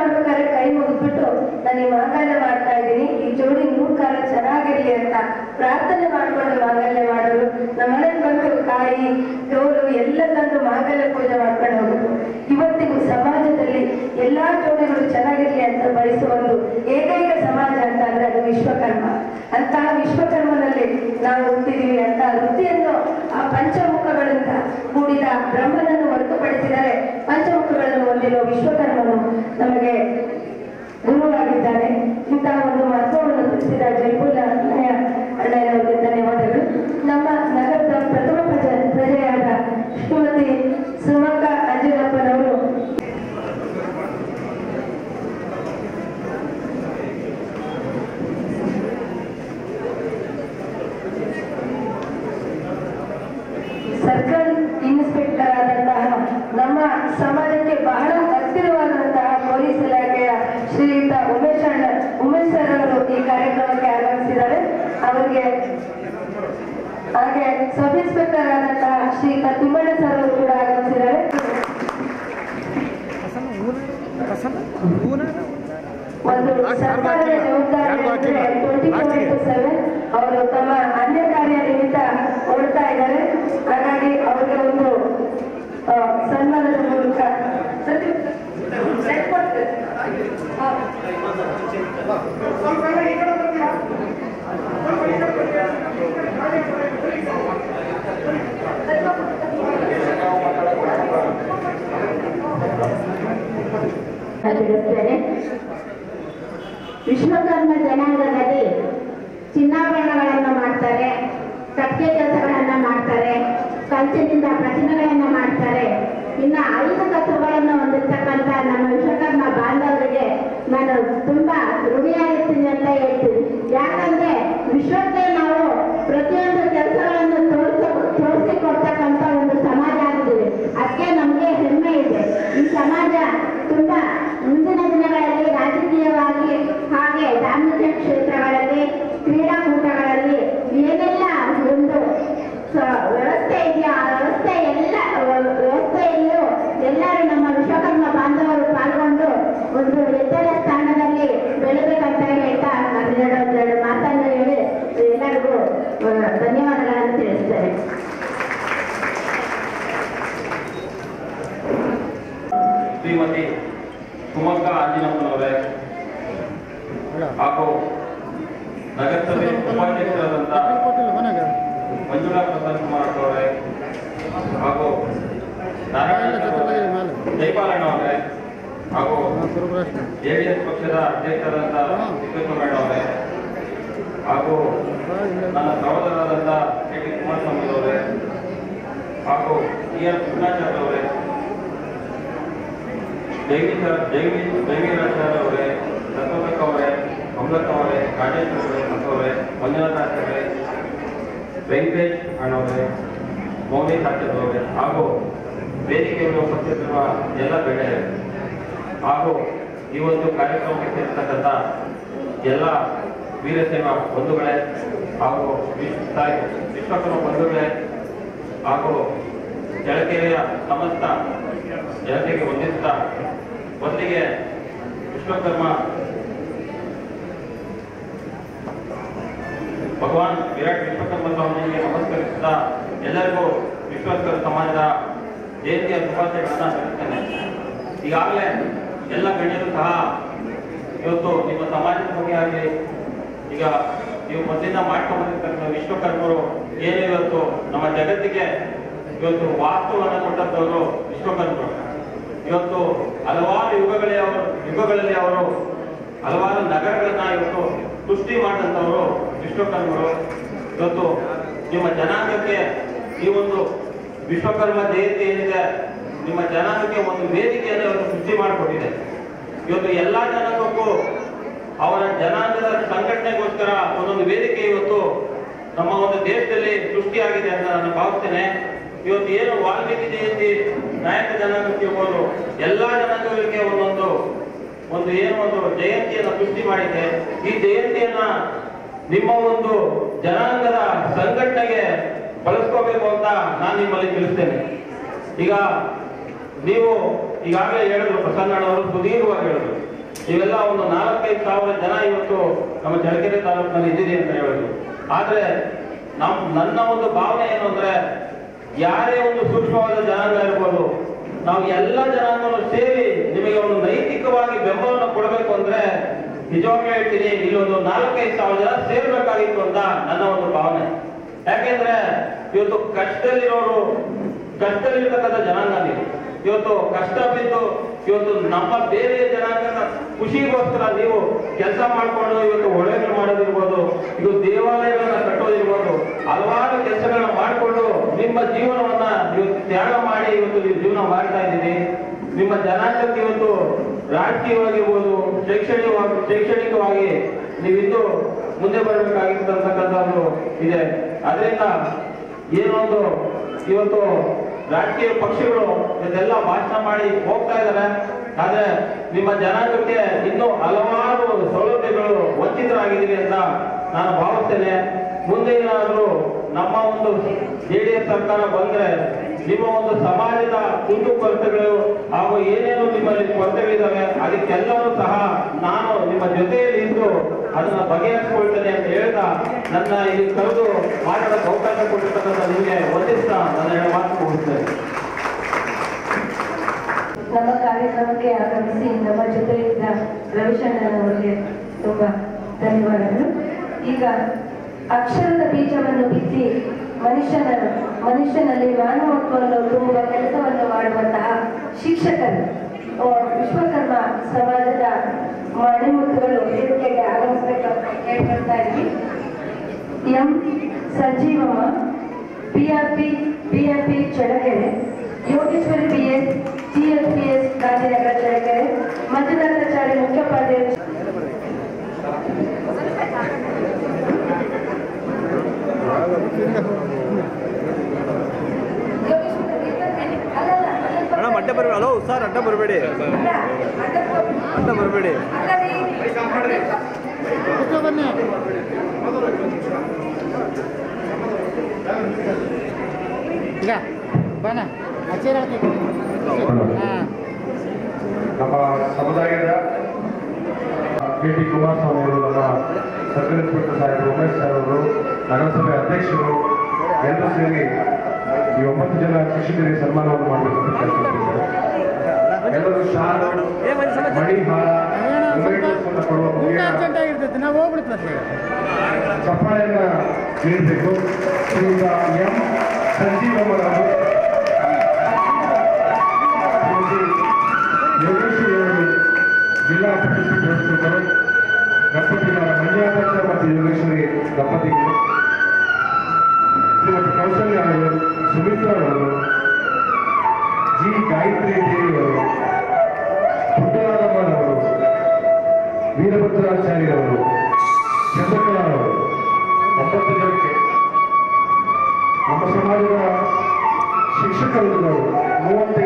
ಈ ಮಾಂಗಲ್ಯ ಮಾಡ್ತಾ ಇದ್ದೀನಿ. ಈ ಜೋಡಿ ಮೂರು ಕಾಲ ಚೆನ್ನಾಗಿರ್ಲಿ ಅಂತ ಪ್ರಾರ್ಥನೆ ಮಾಡ್ಕೊಂಡು ಮಾಂಗಲ್ಯ ಮಾಡೋರು ನಮ್ಮ ಮನೆಗೆ ಬಂದು ಕಾಯಿ ಗೌರು ಎಲ್ಲ ತಂದು ಮಾಂಗಲ್ಯ ಪೂಜೆ ಮಾಡ್ಕೊಂಡು ಹೋಗೋದು. ಇವತ್ತಿಗೂ ಸಮಾಜದಲ್ಲಿ ಎಲ್ಲಾ ಜೋಡಿಗಳು ಚೆನ್ನಾಗಿರ್ಲಿ ಅಂತ ಬಯಸುವ ಒಂದು ಏಕೈಕ ಸಮಾಜ ಅಂತ ಅಂದ್ರೆ ಅದು ವಿಶ್ವಕರ್ಮ. ಅಂತ ವಿಶ್ವಕರ್ಮನಲ್ಲಿ ನಾವು ಹುಟ್ಟಿದೀವಿ ಅಂತ ವೃತ್ತಿಯನ್ನು ಆ ಪಂಚಮುಖಗಳಿಂದ ಕೂಡಿದ ಬ್ರಹ್ಮನನ್ನು ಹೊರತುಪಡಿಸಿದರೆ ಪಂಚಮುಖಗಳನ್ನು ಹೊಂದಿರುವ ವಿಶ್ವಕರ್ಮನು ನಮಗೆ ರೂಲ್ ಆಗಿದ್ದಾನೆ ಒಂದು ಮಹತ್ವವನ್ನು ತಿಳಿಸಿದ ಜೈಪುಲ್ಲ ಅಣ್ಣಯ್ಯ ಅಣ್ಣಯ್ಯನವರು ಅವರಿಗೆ ಹಾಗೆ ಸಬ್ ಇನ್ಸ್ಪೆಕ್ಟರ್ ಆದಂತಹ ಶ್ರೀ ತಿಮ್ಮಣ್ಣ ಸರ್ ಅವರು ಕೂಡ ಆಗಮಿಸಿದ್ದಾರೆ ಒಂದು ಸರ್ಕಾರದ ಜವಾಬ್ದಾರಿ ಸೆವೆನ್ ಅವರು ತಮ್ಮ ಅನ್ಯ ಕಾರ್ಯ ನಿಮಿತ್ತ ಹೊರಡ್ತಾ ಇದ್ದಾರೆ ಹಾಗಾಗಿ ಅವರಿಗೆ ಒಂದು ಸನ್ಮಾನದ ಮೂಲಕ ನೆಟ್ ಕೊಡ್ತೇನೆ. ವಿಶ್ವಕರ್ಮ ಜನಾಂಗದಲ್ಲಿ ಚಿನ್ನಾಭರಣಗಳನ್ನು ಮಾಡ್ತಾರೆ, ಕಟ್ಟಿಗೆ ಕೆಲಸಗಳನ್ನ ಮಾಡ್ತಾರೆ ಕಂಚಿನಿಂದ ಪ್ರತಿಮೆಗಳನ್ನ ಮಾಡ್ತಾರೆ. ಇನ್ನ ಐದು ಕಸುಗಳನ್ನು ಹೊಂದಿರ್ತಕ್ಕಂಥ ನಮ್ಮ ವಿಶ್ವಕರ್ಮ ಬಾಂಧವರಿಗೆ ನಾನು ತುಂಬಾ ಋಣಿಯಾಗಿರ್ತೀನಿ ಅಂತ ಹೇಳ್ತೀನಿ. ಯಾಕಂದ್ರೆ ವಿಶ್ವಕ್ಕೆ ನಾವು ಪ್ರತಿಯೊಂದು ಕೆಲಸಗಳನ್ನು ತೋರಿಸ ತೋರಿಸಿಕೊಡ್ತಕ್ಕಂಥ ಒಂದು ಸಮಾಜ ಆಗಿದ್ದೀವಿ ಅದಕ್ಕೆ ನಮಗೆ ಹೆಮ್ಮೆ ಇದೆ ಈ ಸಮಾಜ ತುಂಬಾ ಮುಂದಿನ ದಿನಗಳಲ್ಲಿ ರಾಜಕೀಯವಾಗಿ ಹಾಗೆ ಧಾರ್ಮಿಕ ಕ್ಷೇತ್ರಗಳಲ್ಲಿ ಕ್ರೀಡಾಕೂಟಗಳಲ್ಲಿ ಏನೆಲ್ಲ ಒಂದು ಸ- ವ್ಯವಸ್ಥೆ ಇದೆಯೋ ಆ ವ್ಯವಸ್ಥೆ ಎಲ್ಲ ವ್ಯ- ವ್ಯವಸ್ಥೆಯಲ್ಲೂ ಎಲ್ಲರೂ ನಮ್ಮ ವಿಶ್ವಕರ್ಮ ಬಾಂಧವರು ಪಾಲ್ಗೊಂಡು ಒಂದು ಎತ್ತರ ಸ್ಥಾನದಲ್ಲಿ ಬೆಳಬೇಕಂತ ಹೇಳ್ತಾ ನಾನು ಎರಡು ಒಂದೆರಡು ಮಾತನ್ನು ಹೇಳಿ ಎಲ್ಲರಿಗೂ ಆ, ಧನ್ಯವಾದಗಳನ್ನು ತಿಳಿಸ್ತೇನೆ ಶ್ರೀಮತಿ ಕುಮಕ್ಕ ಆಂಜನಪ್ಪನವರೇ ಹಾಗೂ ನಗರಸಭೆ ಉಪಾಧ್ಯಕ್ಷರಾದಂಥ ಮಂಜುಳಾ ಪ್ರಸನ್ನ ಕುಮಾರ್ ಅವರೇ ಹಾಗೂ ನಾರಾಯಣ ಜೈಪಾಲಣ್ಣ ಅವರೇ ಹಾಗೂ ಜೆಡಿಎಸ್ ಪಕ್ಷದ ಅಧ್ಯಕ್ಷರಾದಂಥ ಸಿದ್ದೇಶ್ವರ ಅವರೇ ಹಾಗೂ ನನ್ನ ಸಹೋದರರಾದಂಥ ಕೆ ಟಿ ಕುಮಾರಸ್ವಾಮಿ ಅವರೇ ಹಾಗೂ ಟಿ ಆರ್ ಕೃಷ್ಣಾಚಾರ್ಯ ಅವರೇ. ಜೈವಿ ಸರ್ ಜೈವಿರಾಚಾರ್ಯ ಅವರೇ ದತ್ತೋದಕ್ ಅವರೇ ಅಮೃತ ಅವರೇ ರಾಜೇಶ್ ಅವರೇ ಅವರೇ ಮಂಜುನಾಥ ಅವರೇ ವೆಂಕಟೇಶ್ ಅಣ್ಣವರೇ ಮೌನಿ ಅವರೇ ಹಾಗೂ ವೇದಿಕೆಯಲ್ಲಿ ಉಪಸ್ಥಿತಿರುವ ಎಲ್ಲ ಗಣ್ಯರೇ ಹಾಗೂ ಈ ಒಂದು ಕಾರ್ಯಕ್ರಮಕ್ಕೆ ಸೇರಿರ್ತಕ್ಕಂಥ ಎಲ್ಲ ವೀರಸೇನಾ ಬಂಧುಗಳೇ, ಹಾಗೂ ವಿಶ್ವಕರ್ಮ ಬಂಧುಗಳೇ, ಹಾಗೂ ಜಳಕೆರೆಯ ಸಮಸ್ತ ಜನತೆಗೆ ವಂದಿಸುತ್ತಾ ಮೊದಲಿಗೆ ವಿಶ್ವಕರ್ಮ. ಭಗವಾನ್ ವಿರಾಟ್ ವಿಶ್ವಕರ್ಮ ಸ್ವಾಮಿಗೆ ನಮಸ್ಕರಿಸುತ್ತಾ ಎಲ್ಲರಿಗೂ ವಿಶ್ವಕರ್ಮ ಸಮಾಜದ ಜಯಂತಿಯ ಶುಭಾಶಯಗಳನ್ನು ತಿಳಿಸ್ತೇನೆ ಈಗಾಗಲೇ ಎಲ್ಲ ಗಣ್ಯರು ಸಹ ಇವತ್ತು ನಿಮ್ಮ ಸಮಾಜದ ಬಗ್ಗೆ ಆಗಲಿ ಈಗ ನೀವು ಮೊದಲಿಂದ ಮಾಡ್ಕೊಂಡ್ಬಂದಿರ್ತಕ್ಕಂಥ ವಿಶ್ವಕರ್ಮರು ಏನು ಇವತ್ತು ನಮ್ಮ ಜಗತ್ತಿಗೆ ಇವತ್ತು ವಾಸ್ತುವನ್ನು ಕೊಟ್ಟಂತವರು ವಿಶ್ವಕರ್ಮರು. ಇವತ್ತು ಹಲವಾರು ಯುಗಗಳೇ ಅವರು, ಯುಗಗಳಲ್ಲಿ ಅವರು ಹಲವಾರು ನಗರಗಳನ್ನ ಇವತ್ತು ಸೃಷ್ಟಿ ಮಾಡಿದಂಥವರು ವಿಶ್ವಕರ್ಮರು. ಇವತ್ತು ನಿಮ್ಮ ಜನಾಂಗಕ್ಕೆ ಈ ಒಂದು ವಿಶ್ವಕರ್ಮ ಜಯಂತಿ ಏನಿದೆ, ನಿಮ್ಮ ಜನಾಂಗಕ್ಕೆ ಒಂದು ವೇದಿಕೆಯನ್ನು ಇವತ್ತು ಸೃಷ್ಟಿ ಮಾಡಿಕೊಟ್ಟಿದೆ. ಇವತ್ತು ಎಲ್ಲಾ ಜನಾಂಗಕ್ಕೂ ಅವರ ಜನಾಂಗದ ಸಂಘಟನೆಗೋಸ್ಕರ ಒಂದೊಂದು ವೇದಿಕೆ ಇವತ್ತು ನಮ್ಮ ಒಂದು ದೇಶದಲ್ಲಿ ಸೃಷ್ಟಿಯಾಗಿದೆ ಅಂತ ನಾನು ಭಾವಿಸ್ತೇನೆ. ಇವತ್ತು ಏನು ವಾಲ್ಮೀಕಿ ಜಯಂತಿ ನಾಯಕ ಜನಾಂಗಕ್ಕೆ ಎಲ್ಲಾ ಜನಾಂಗಗಳಿಗೆ ಒಂದೊಂದು, ಒಂದು ಏನು ಒಂದು ಜಯಂತಿಯನ್ನ ಸೃಷ್ಟಿ ಮಾಡಿದೆ. ಈ ಜಯಂತಿಯನ್ನ ನಿಮ್ಮ ಒಂದು ಜನಾಂಗದ ಸಂಘಟನೆಗೆ ಬಳಸ್ಕೋಬೇಕು ಅಂತ ನಾನು ನಿಮ್ಮಲ್ಲಿ ತಿಳಿಸ್ತೇನೆ. ಈಗ ನೀವು ಈಗಾಗಲೇ ಹೇಳಿದ್ರು ಪ್ರಸನ್ನಣ್ಣವರು ಸುದೀರ್ಘವಾಗಿ ಹೇಳಿದ್ರು. ಇವೆಲ್ಲ ಒಂದು ನಾಲ್ಕೈದು ಸಾವಿರ ಜನ ಇವತ್ತು ನಮ್ಮ ಚಳ್ಳಕೆರೆ ತಾಲೂಕಿನಲ್ಲಿ ಇದ್ದೀರಿ ಅಂತ ಹೇಳಿದ್ರು. ಆದ್ರೆ ನಮ್, ನನ್ನ ಒಂದು ಭಾವನೆ ಏನು ಅಂದ್ರೆ ಯಾರೇ ಒಂದು ಸೂಕ್ಷ್ಮವಾದ ಜನಾಂಗ ಇರ್ಬೋದು, ನಾವು ಎಲ್ಲ ಜನಾಂಗವನ್ನು ಸೇರಿ ನಿಮಗೆ ಒಂದು ನೈತಿಕವಾಗಿ ಬೆಂಬಲವನ್ನು ಕೊಡಬೇಕು ಅಂದ್ರೆ, ನಿಜವಾಗ್ಲೂ ಹೇಳ್ತೀನಿ, ಇಲ್ಲಿ ಒಂದು ನಾಲ್ಕೈದು ಸಾವಿರ ಜನ ಸೇರ್ಬೇಕಾಗಿತ್ತು ಅಂತ ನನ್ನ ಒಂದು ಭಾವನೆ. ಯಾಕೆಂದ್ರೆ, ಇವತ್ತು ಕಷ್ಟದಲ್ಲಿರೋರು, ಕಷ್ಟದಲ್ಲಿರ್ತಕ್ಕಂಥ ಜನಾಂಗ ಇವತ್ತು ಕಷ್ಟ ಬಿದ್ದು, ಇವತ್ತು ನಮ್ಮ ಬೇರೆ ಜನಾಂಗದ ಖುಷಿಗೋಸ್ಕರ ನೀವು ಕೆಲಸ ಮಾಡ್ಕೊಂಡು, ಇವತ್ತು ಒಳ್ಳೆಯದು ಮಾಡೋದಿರ್ಬೋದು, ಇದು ದೇವಾಲಯಗಳನ್ನ ಕಟ್ಟೋದಿರ್ಬೋದು, ಹಲವಾರು ಕೆಲಸಗಳನ್ನ ಮಾಡಿಕೊಂಡು ನಿಮ್ಮ ಜೀವನವನ್ನ ಇವತ್ತು ತ್ಯಾಗ ಮಾಡಿ ಇವತ್ತು ನೀವು ಜೀವನ ಮಾಡ್ತಾ ಇದ್ದೀರಿ. ನಿಮ್ಮ ಜನಾಂಗಕ್ಕೆ ಇವತ್ತು ರಾಜಕೀಯವಾಗಿರ್ಬೋದು, ಶೈಕ್ಷಣಿಕವಾಗಿ ಶೈಕ್ಷಣಿಕವಾಗಿ ನೀವಿಂದು ಮುಂದೆ ಬರಬೇಕಾಗಿರ್ತಕ್ಕಂಥದ್ದು ಇದೆ. ಅದರಿಂದ ಏನೊಂದು ಇವತ್ತು ರಾಜಕೀಯ ಪಕ್ಷಗಳು ಇದೆಲ್ಲ ಭಾಷಣ ಮಾಡಿ ಹೋಗ್ತಾ ಇದ್ದಾರೆ ಆದ್ರೆ ನಿಮ್ಮ ಜನಾಂಗಕ್ಕೆ ಇನ್ನೂ ಹಲವಾರು ಸೌಲಭ್ಯಗಳು ವಂಚಿತರಾಗಿದ್ದೀರಿ ಅಂತ ನಾನು ಭಾವಿಸ್ತೇನೆ. ಮುಂದೆ ಏನಾದರೂ ನಮ್ಮ ಒಂದು ಜೆ ಡಿ ಎಸ್ ಸರ್ಕಾರ ಬಂದ್ರೆ ನಿಮ್ಮ ಒಂದು ಸಮಾಜದ ಕುಂದು ಕೊರತೆಗಳು ಹಾಗೂ ಏನೇನು ನಿಮ್ಮಲ್ಲಿ ಕೊರತೆಗಳಿದ್ದಾವೆ, ಅದಕ್ಕೆಲ್ಲವೂ ಸಹ ನಾನು ನಿಮ್ಮ ಜೊತೆಯಲ್ಲಿ ಇದ್ದು ಅದನ್ನ ಬಗೆಹರಿಸಿಕೊಳ್ತೇನೆ ಅಂತ ಹೇಳ್ತಾ ನನ್ನ ಇಲ್ಲಿ ಕರೆದು ಮಾತಾಡೋಕೆ ಅವಕಾಶ ಕೊಟ್ಟಿರ್ತಕ್ಕಂಥ ನಿಮಗೆ ವಂದಿಸ್ತಾ ನನ್ನ ಮಾತು ಕೊಡುತ್ತೇನೆ ನಮ್ಮ ಕಾರ್ಯಕ್ರಮಕ್ಕೆ ಆಗಮಿಸಿ ನಮ್ಮ ಜೊತೆ ಇದ್ದ ರವಿಶಂಕರ್ ಅವರಿಗೆ ತುಂಬಾ ಧನ್ಯವಾದಗಳು. ಈಗ ಅಕ್ಷರದ ಬೀಜವನ್ನು ಬಿತ್ತಿ ಮನುಷ್ಯನ ಮನುಷ್ಯನಲ್ಲಿ ಮಾನವತ್ವವನ್ನು ತುಂಬುವ ಕೆಲಸವನ್ನು ಮಾಡುವಂತಹ ಶಿಕ್ಷಕರು. ವಿಶ್ವಕರ್ಮ ಸಮಾಜದ ಮಣಿಮುತ್ತುಗಳು ವೇದಿಕೆಗೆ ಅಂತ ಕೇಳ್ಕೊಳ್ತಾ ಇದ್ವಿ. M. Sanjeevamma R P Chalagere Yogeshwari BS TSPS Gandhinagar Chalagere Manjunathacharya ಮುಖ್ಯೋಪಾಧ್ಯಾಯ ಮೇಡಮ್ ಅಡ್ಡ ಬರಬೇಡಿ ಹಲೋ ಸರ್ ಅಡ್ಡ ಬರಬೇಡಿ ಅಡ್ಡ ಬರಬೇಡಿ ಈಗ ಬನ ಹಚ್ಚಿರ ಹಾಂ ನಮ್ಮ ಸಮುದಾಯದ ಕೆ ಟಿ ಕುಮಾರಸ್ವಾಮಿ ಅವರು ನಮ್ಮ ಸಾಹೇಬ್ ಸಾಹೇಬರು ಉಮೇಶ್ ಸರ್ ಅವರು, ನಗರಸಭೆ ಅಧ್ಯಕ್ಷರು, ಎಲ್ಲರೂ ಸೇರಿ ಈ ಒಂಬತ್ತು ಜನ ಶಿಕ್ಷಕರಿಗೆ ಸನ್ಮಾನವನ್ನು ಮಾಡಬೇಕು ಅಂತ ಕೇಳ್ಕೊಳ್ತಿದ್ದಾರೆ. ಎಲ್ಲರೂ ಚಪ್ಪಾಳೆಯನ್ನ ನೀಡಬೇಕು. ಶ್ರೀಯುತ ಎಂ ಸಂಜೀವಮ್ಮನವರು ಜಿಲ್ಲಾ ಪುರಸ್ಕೃತರು ದಂಪತಿಗಳ ಮಂಜುನಾಥ ಮತ್ತು ಯೋಗೇಶ್ವರಿ ದಂಪತಿಗಳು ಶ್ರೀಮತಿ ಕೌಶಲ್ಯ ಅವರು ಸುಮಿತ್ರಾ ಅವರು ಜಿ ಗಾಯತ್ರಿ ದೇವಿ ಅವರು ಪುಟ್ಟರಾಮಯ್ಯನವರು ವೀರಭದ್ರಾಚಾರ್ಯರವರು ಚಂದ್ರಕಲಾ ಅವರು ಒಂಬತ್ತು ಜನಕ್ಕೆ ನಮ್ಮ ಸಮಾಜದ ಶಿಕ್ಷಕರು ಮೂವತ್ತೈದು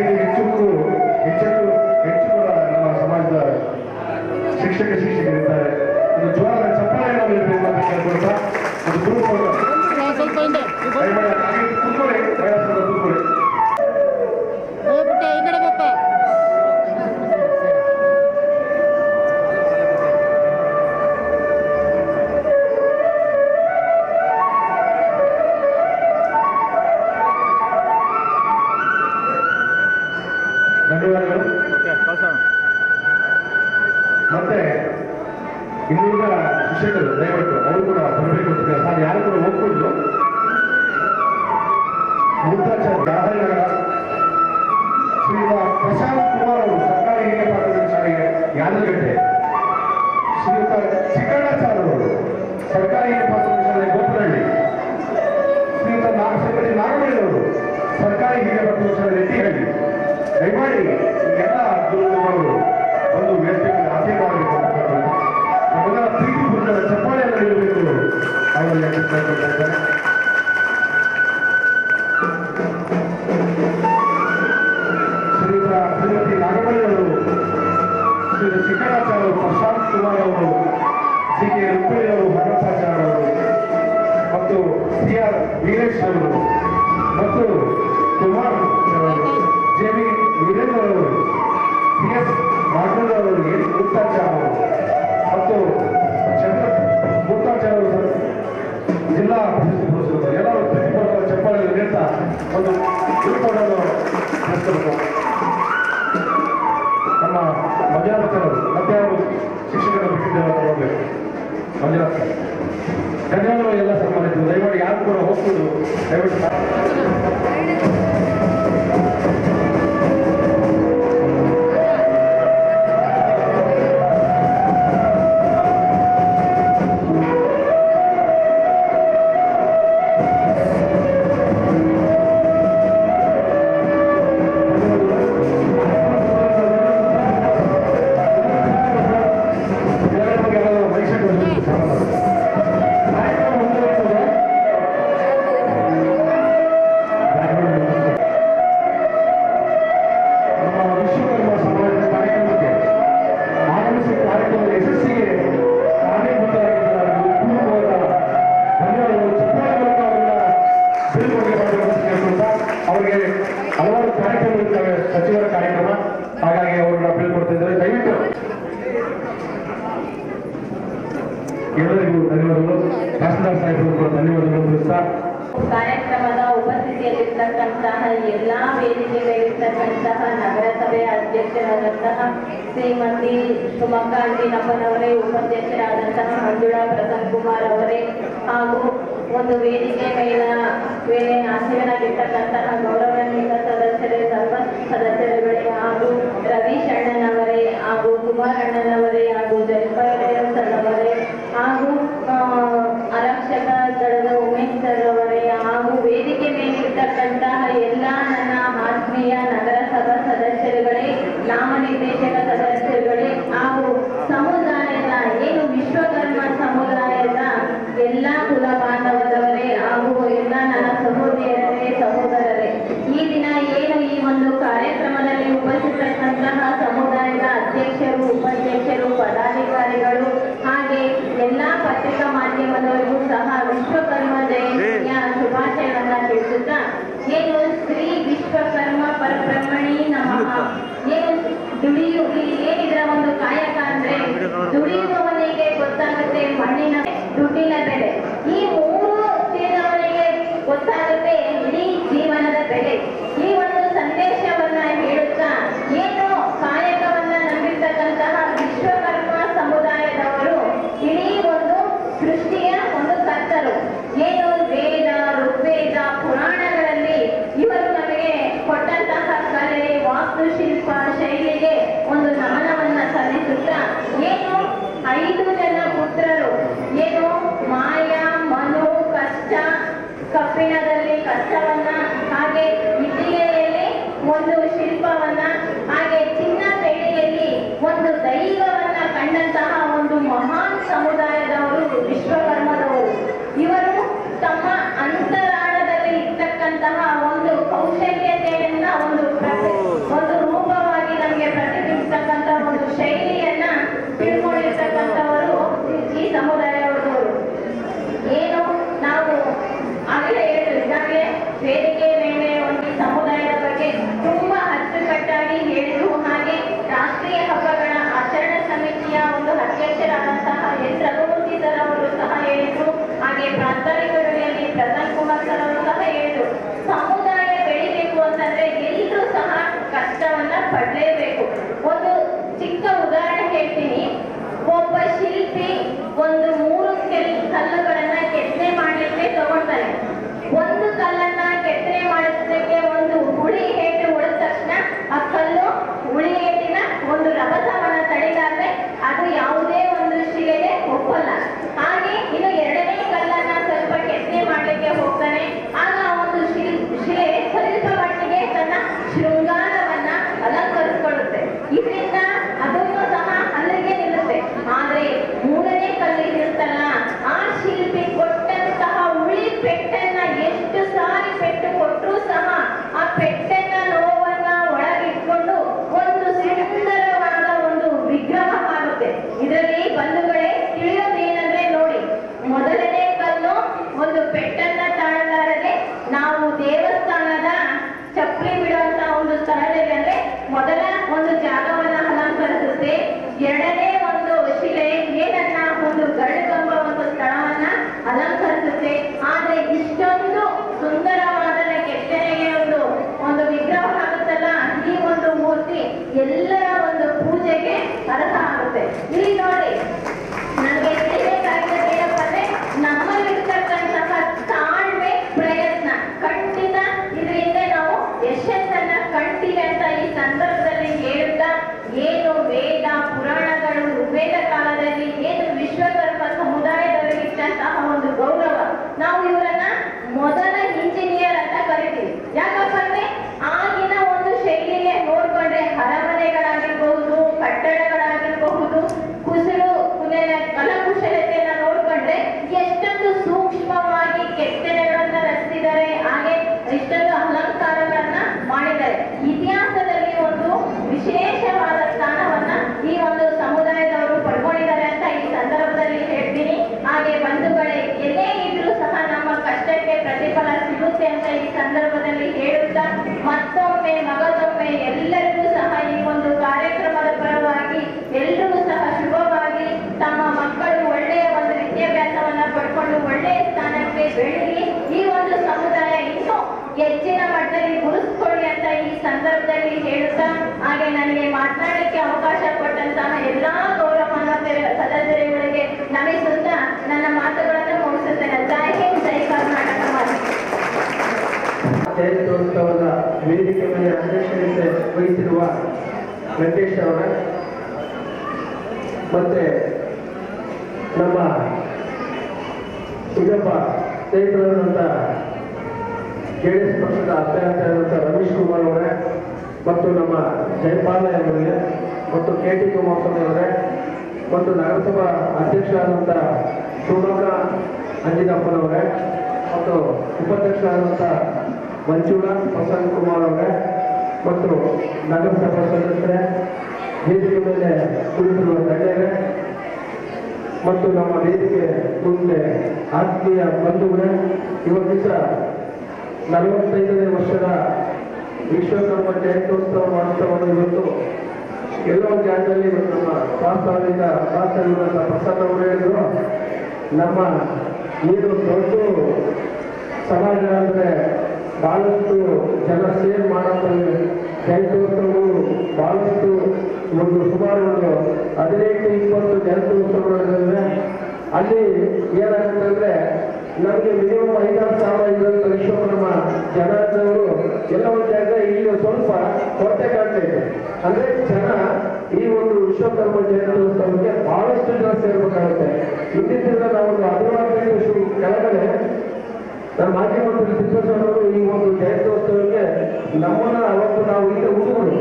ಶಿಕ್ಷಕರು ದಯವಿಟ್ಟು ನಾಮನಿರ್ದೇಶನದ ದುಡಿಯುವವನಿಗೆ ಗೊತ್ತಾಗುತ್ತೆ, ಮಣ್ಣಿನ ದುಡ್ಡಿನ ಬೆಲೆ. ಈ ಮೂರು ತಿಳಿದವನಿಗೆ ಗೊತ್ತಾಗುತ್ತೆ ಇಡೀ ಜೀವನದ ಬೆಲೆ. ಈ ಒಂದು ಸಂದೇಶವನ್ನ ಹೇಳುತ್ತಾ, ಏನು ಕಾಯಕವನ್ನ ನಂಬಿರ್ತಕ್ಕಂತಹ ವಿಶ್ವಕರ್ಮ ಸಮುದಾಯದವರು ಇಡೀ ಒಂದು ಸೃಷ್ಟಿಯ ಒಂದು ಕರ್ತರು ಏನು ವೇದ, ಋಗ್ವೇದ, ಪುರಾಣಗಳಲ್ಲಿ ಇವರು ನಮಗೆ ಕೊಟ್ಟಂತಹ ಕಲೆ, ವಾಸ್ತುಶಿಲ್ಪ ಶೈಲಿಗೆ ಒಂದು ನಮನವನ್ನ ಸಲ್ಲಿಸುತ್ತಾ மகா ಎಲ್ಲಾ ಗೌರವಾನ್ವಿತ ಸದಸ್ಯರುಗಳಿಗೆ ನಮಿಸುತ್ತಾ ನನ್ನ ಮಾತುಗಳನ್ನು ಮುಗಿಸುತ್ತೇನೆ. ಜೈ ಹಿಂದ್, ಜೈ ಕರ್ನಾಟಕ ಜಯಂತ್ಯೋತ್ಸವದ ವೇದಿಕೆ ಮೇಲೆ ಅಧ್ಯಕ್ಷತೆ ವಹಿಸಿರುವ ವೆಂಕಟೇಶ್ ಅವರ, ಮತ್ತೆ ನಮ್ಮ ಇನ್ನೊಬ್ಬ ಸ್ನೇಹಿತರಾದಂಥ ಜೆ ಡಿ ಎಸ್ ಪಕ್ಷದ ಅಭ್ಯರ್ಥಿಯಾದಂಥ ರಮೇಶ್ ಕುಮಾರ್ ಅವರೇ, ಮತ್ತು ನಮ್ಮ ಜಯಪಾಲ ಅವರಿಗೆ ಮತ್ತು ಕೆ ಟಿ ಕುಮಾರಸ್ವಾಮಿಯವರೇ ಮತ್ತು ನಗರಸಭಾ ಅಧ್ಯಕ್ಷರಾದಂಥ ಶಿವಮೊಗ್ಗ ಅಂಜಿನಪ್ಪನವರೇ ಮತ್ತು ಉಪಾಧ್ಯಕ್ಷರಾದಂಥ ಮಂಜುಳ ಪ್ರಸನ್ನ ಕುಮಾರ್ ಅವರೇ ಮತ್ತು ನಗರಸಭಾ ಸದಸ್ಯರೇ, ವೇದಿಕೆ ಮೇಲೆ ಕುಳಿತಿರುವ ಗಣ್ಯರೇ ಮತ್ತು ನಮ್ಮ ವೇದಿಕೆ ಮುಂದೆ ಆತ್ಮೀಯ ಬಂಧುಗಳೇ ಇವತ್ತಿಸ ನಲವತ್ತೈದನೇ ವರ್ಷದ ವಿಶ್ವಕರ್ಮ ಜಯಂತ್ಯೋತ್ಸವ ಮಹೋತ್ಸವವನ್ನು ಇವತ್ತು ಎಲ್ಲೋ ಜಾಗದಲ್ಲಿ ಇವತ್ತು ನಮ್ಮ ಶಾಸ್ತ್ರಾಧಿಕ ಶಾಸ್ತ್ರವಿರುವಂಥ ಪ್ರಸಾದ ಹೇಳಿದ್ರು ನಮ್ಮ ಏನು ದೊಡ್ಡ ಸಮಾಜ ಅಂದರೆ ಭಾಳಷ್ಟು ಜನ ಸೇರ್ ಮಾಡುತ್ತವೆ ಜಯಂತ್ಯೋತ್ಸವವು ಭಾಳಷ್ಟು ಒಂದು ಸುಮಾರು ಒಂದು ಹದಿನೆಂಟು, ಇಪ್ಪತ್ತು ಜಯಂತ್ಯೋತ್ಸವಗಳಿವೆ ಅಲ್ಲಿ ಏನಾಗುತ್ತೆ ಅಂದ್ರೆ ನಮಗೆ ಮಿನಿಮಮ್ ಐದಾರು ಸಾವಿರ ಇದ್ದಂಥ ವಿಶ್ವಕರ್ಮ ಜನಾಂಗದವರು ಎಲ್ಲ ಜಾಗ ಇಲ್ಲಿ ಸ್ವಲ್ಪ ಕೊರತೆ ಕಾಣ್ತಾ ಇದೆ. ಅಂದ್ರೆ ಜನ ಈ ಒಂದು ವಿಶ್ವಕರ್ಮ ಜಯಂತ್ಯೋತ್ಸವಕ್ಕೆ ಬಹಳಷ್ಟು ಜನ ಸೇರ್ಬೇಕಾಗುತ್ತೆ. ಹಿಂದಿನ ದಿನ ನಾವೊಂದು ಹದಿನಾಲ್ಕೈದು ಶುರು ಕೆಳಗಡೆ ನಮ್ಮ ಮಾಜಿ ಮಂತ್ರಿ ತಿಪ್ಪೇಶ್ವರವರು ಈ ಒಂದು ಜಯಂತ್ಯೋತ್ಸವಕ್ಕೆ ನಮ್ಮನ್ನ ಅವತ್ತು ನಾವು ಈಗ ಹುಡುಗರು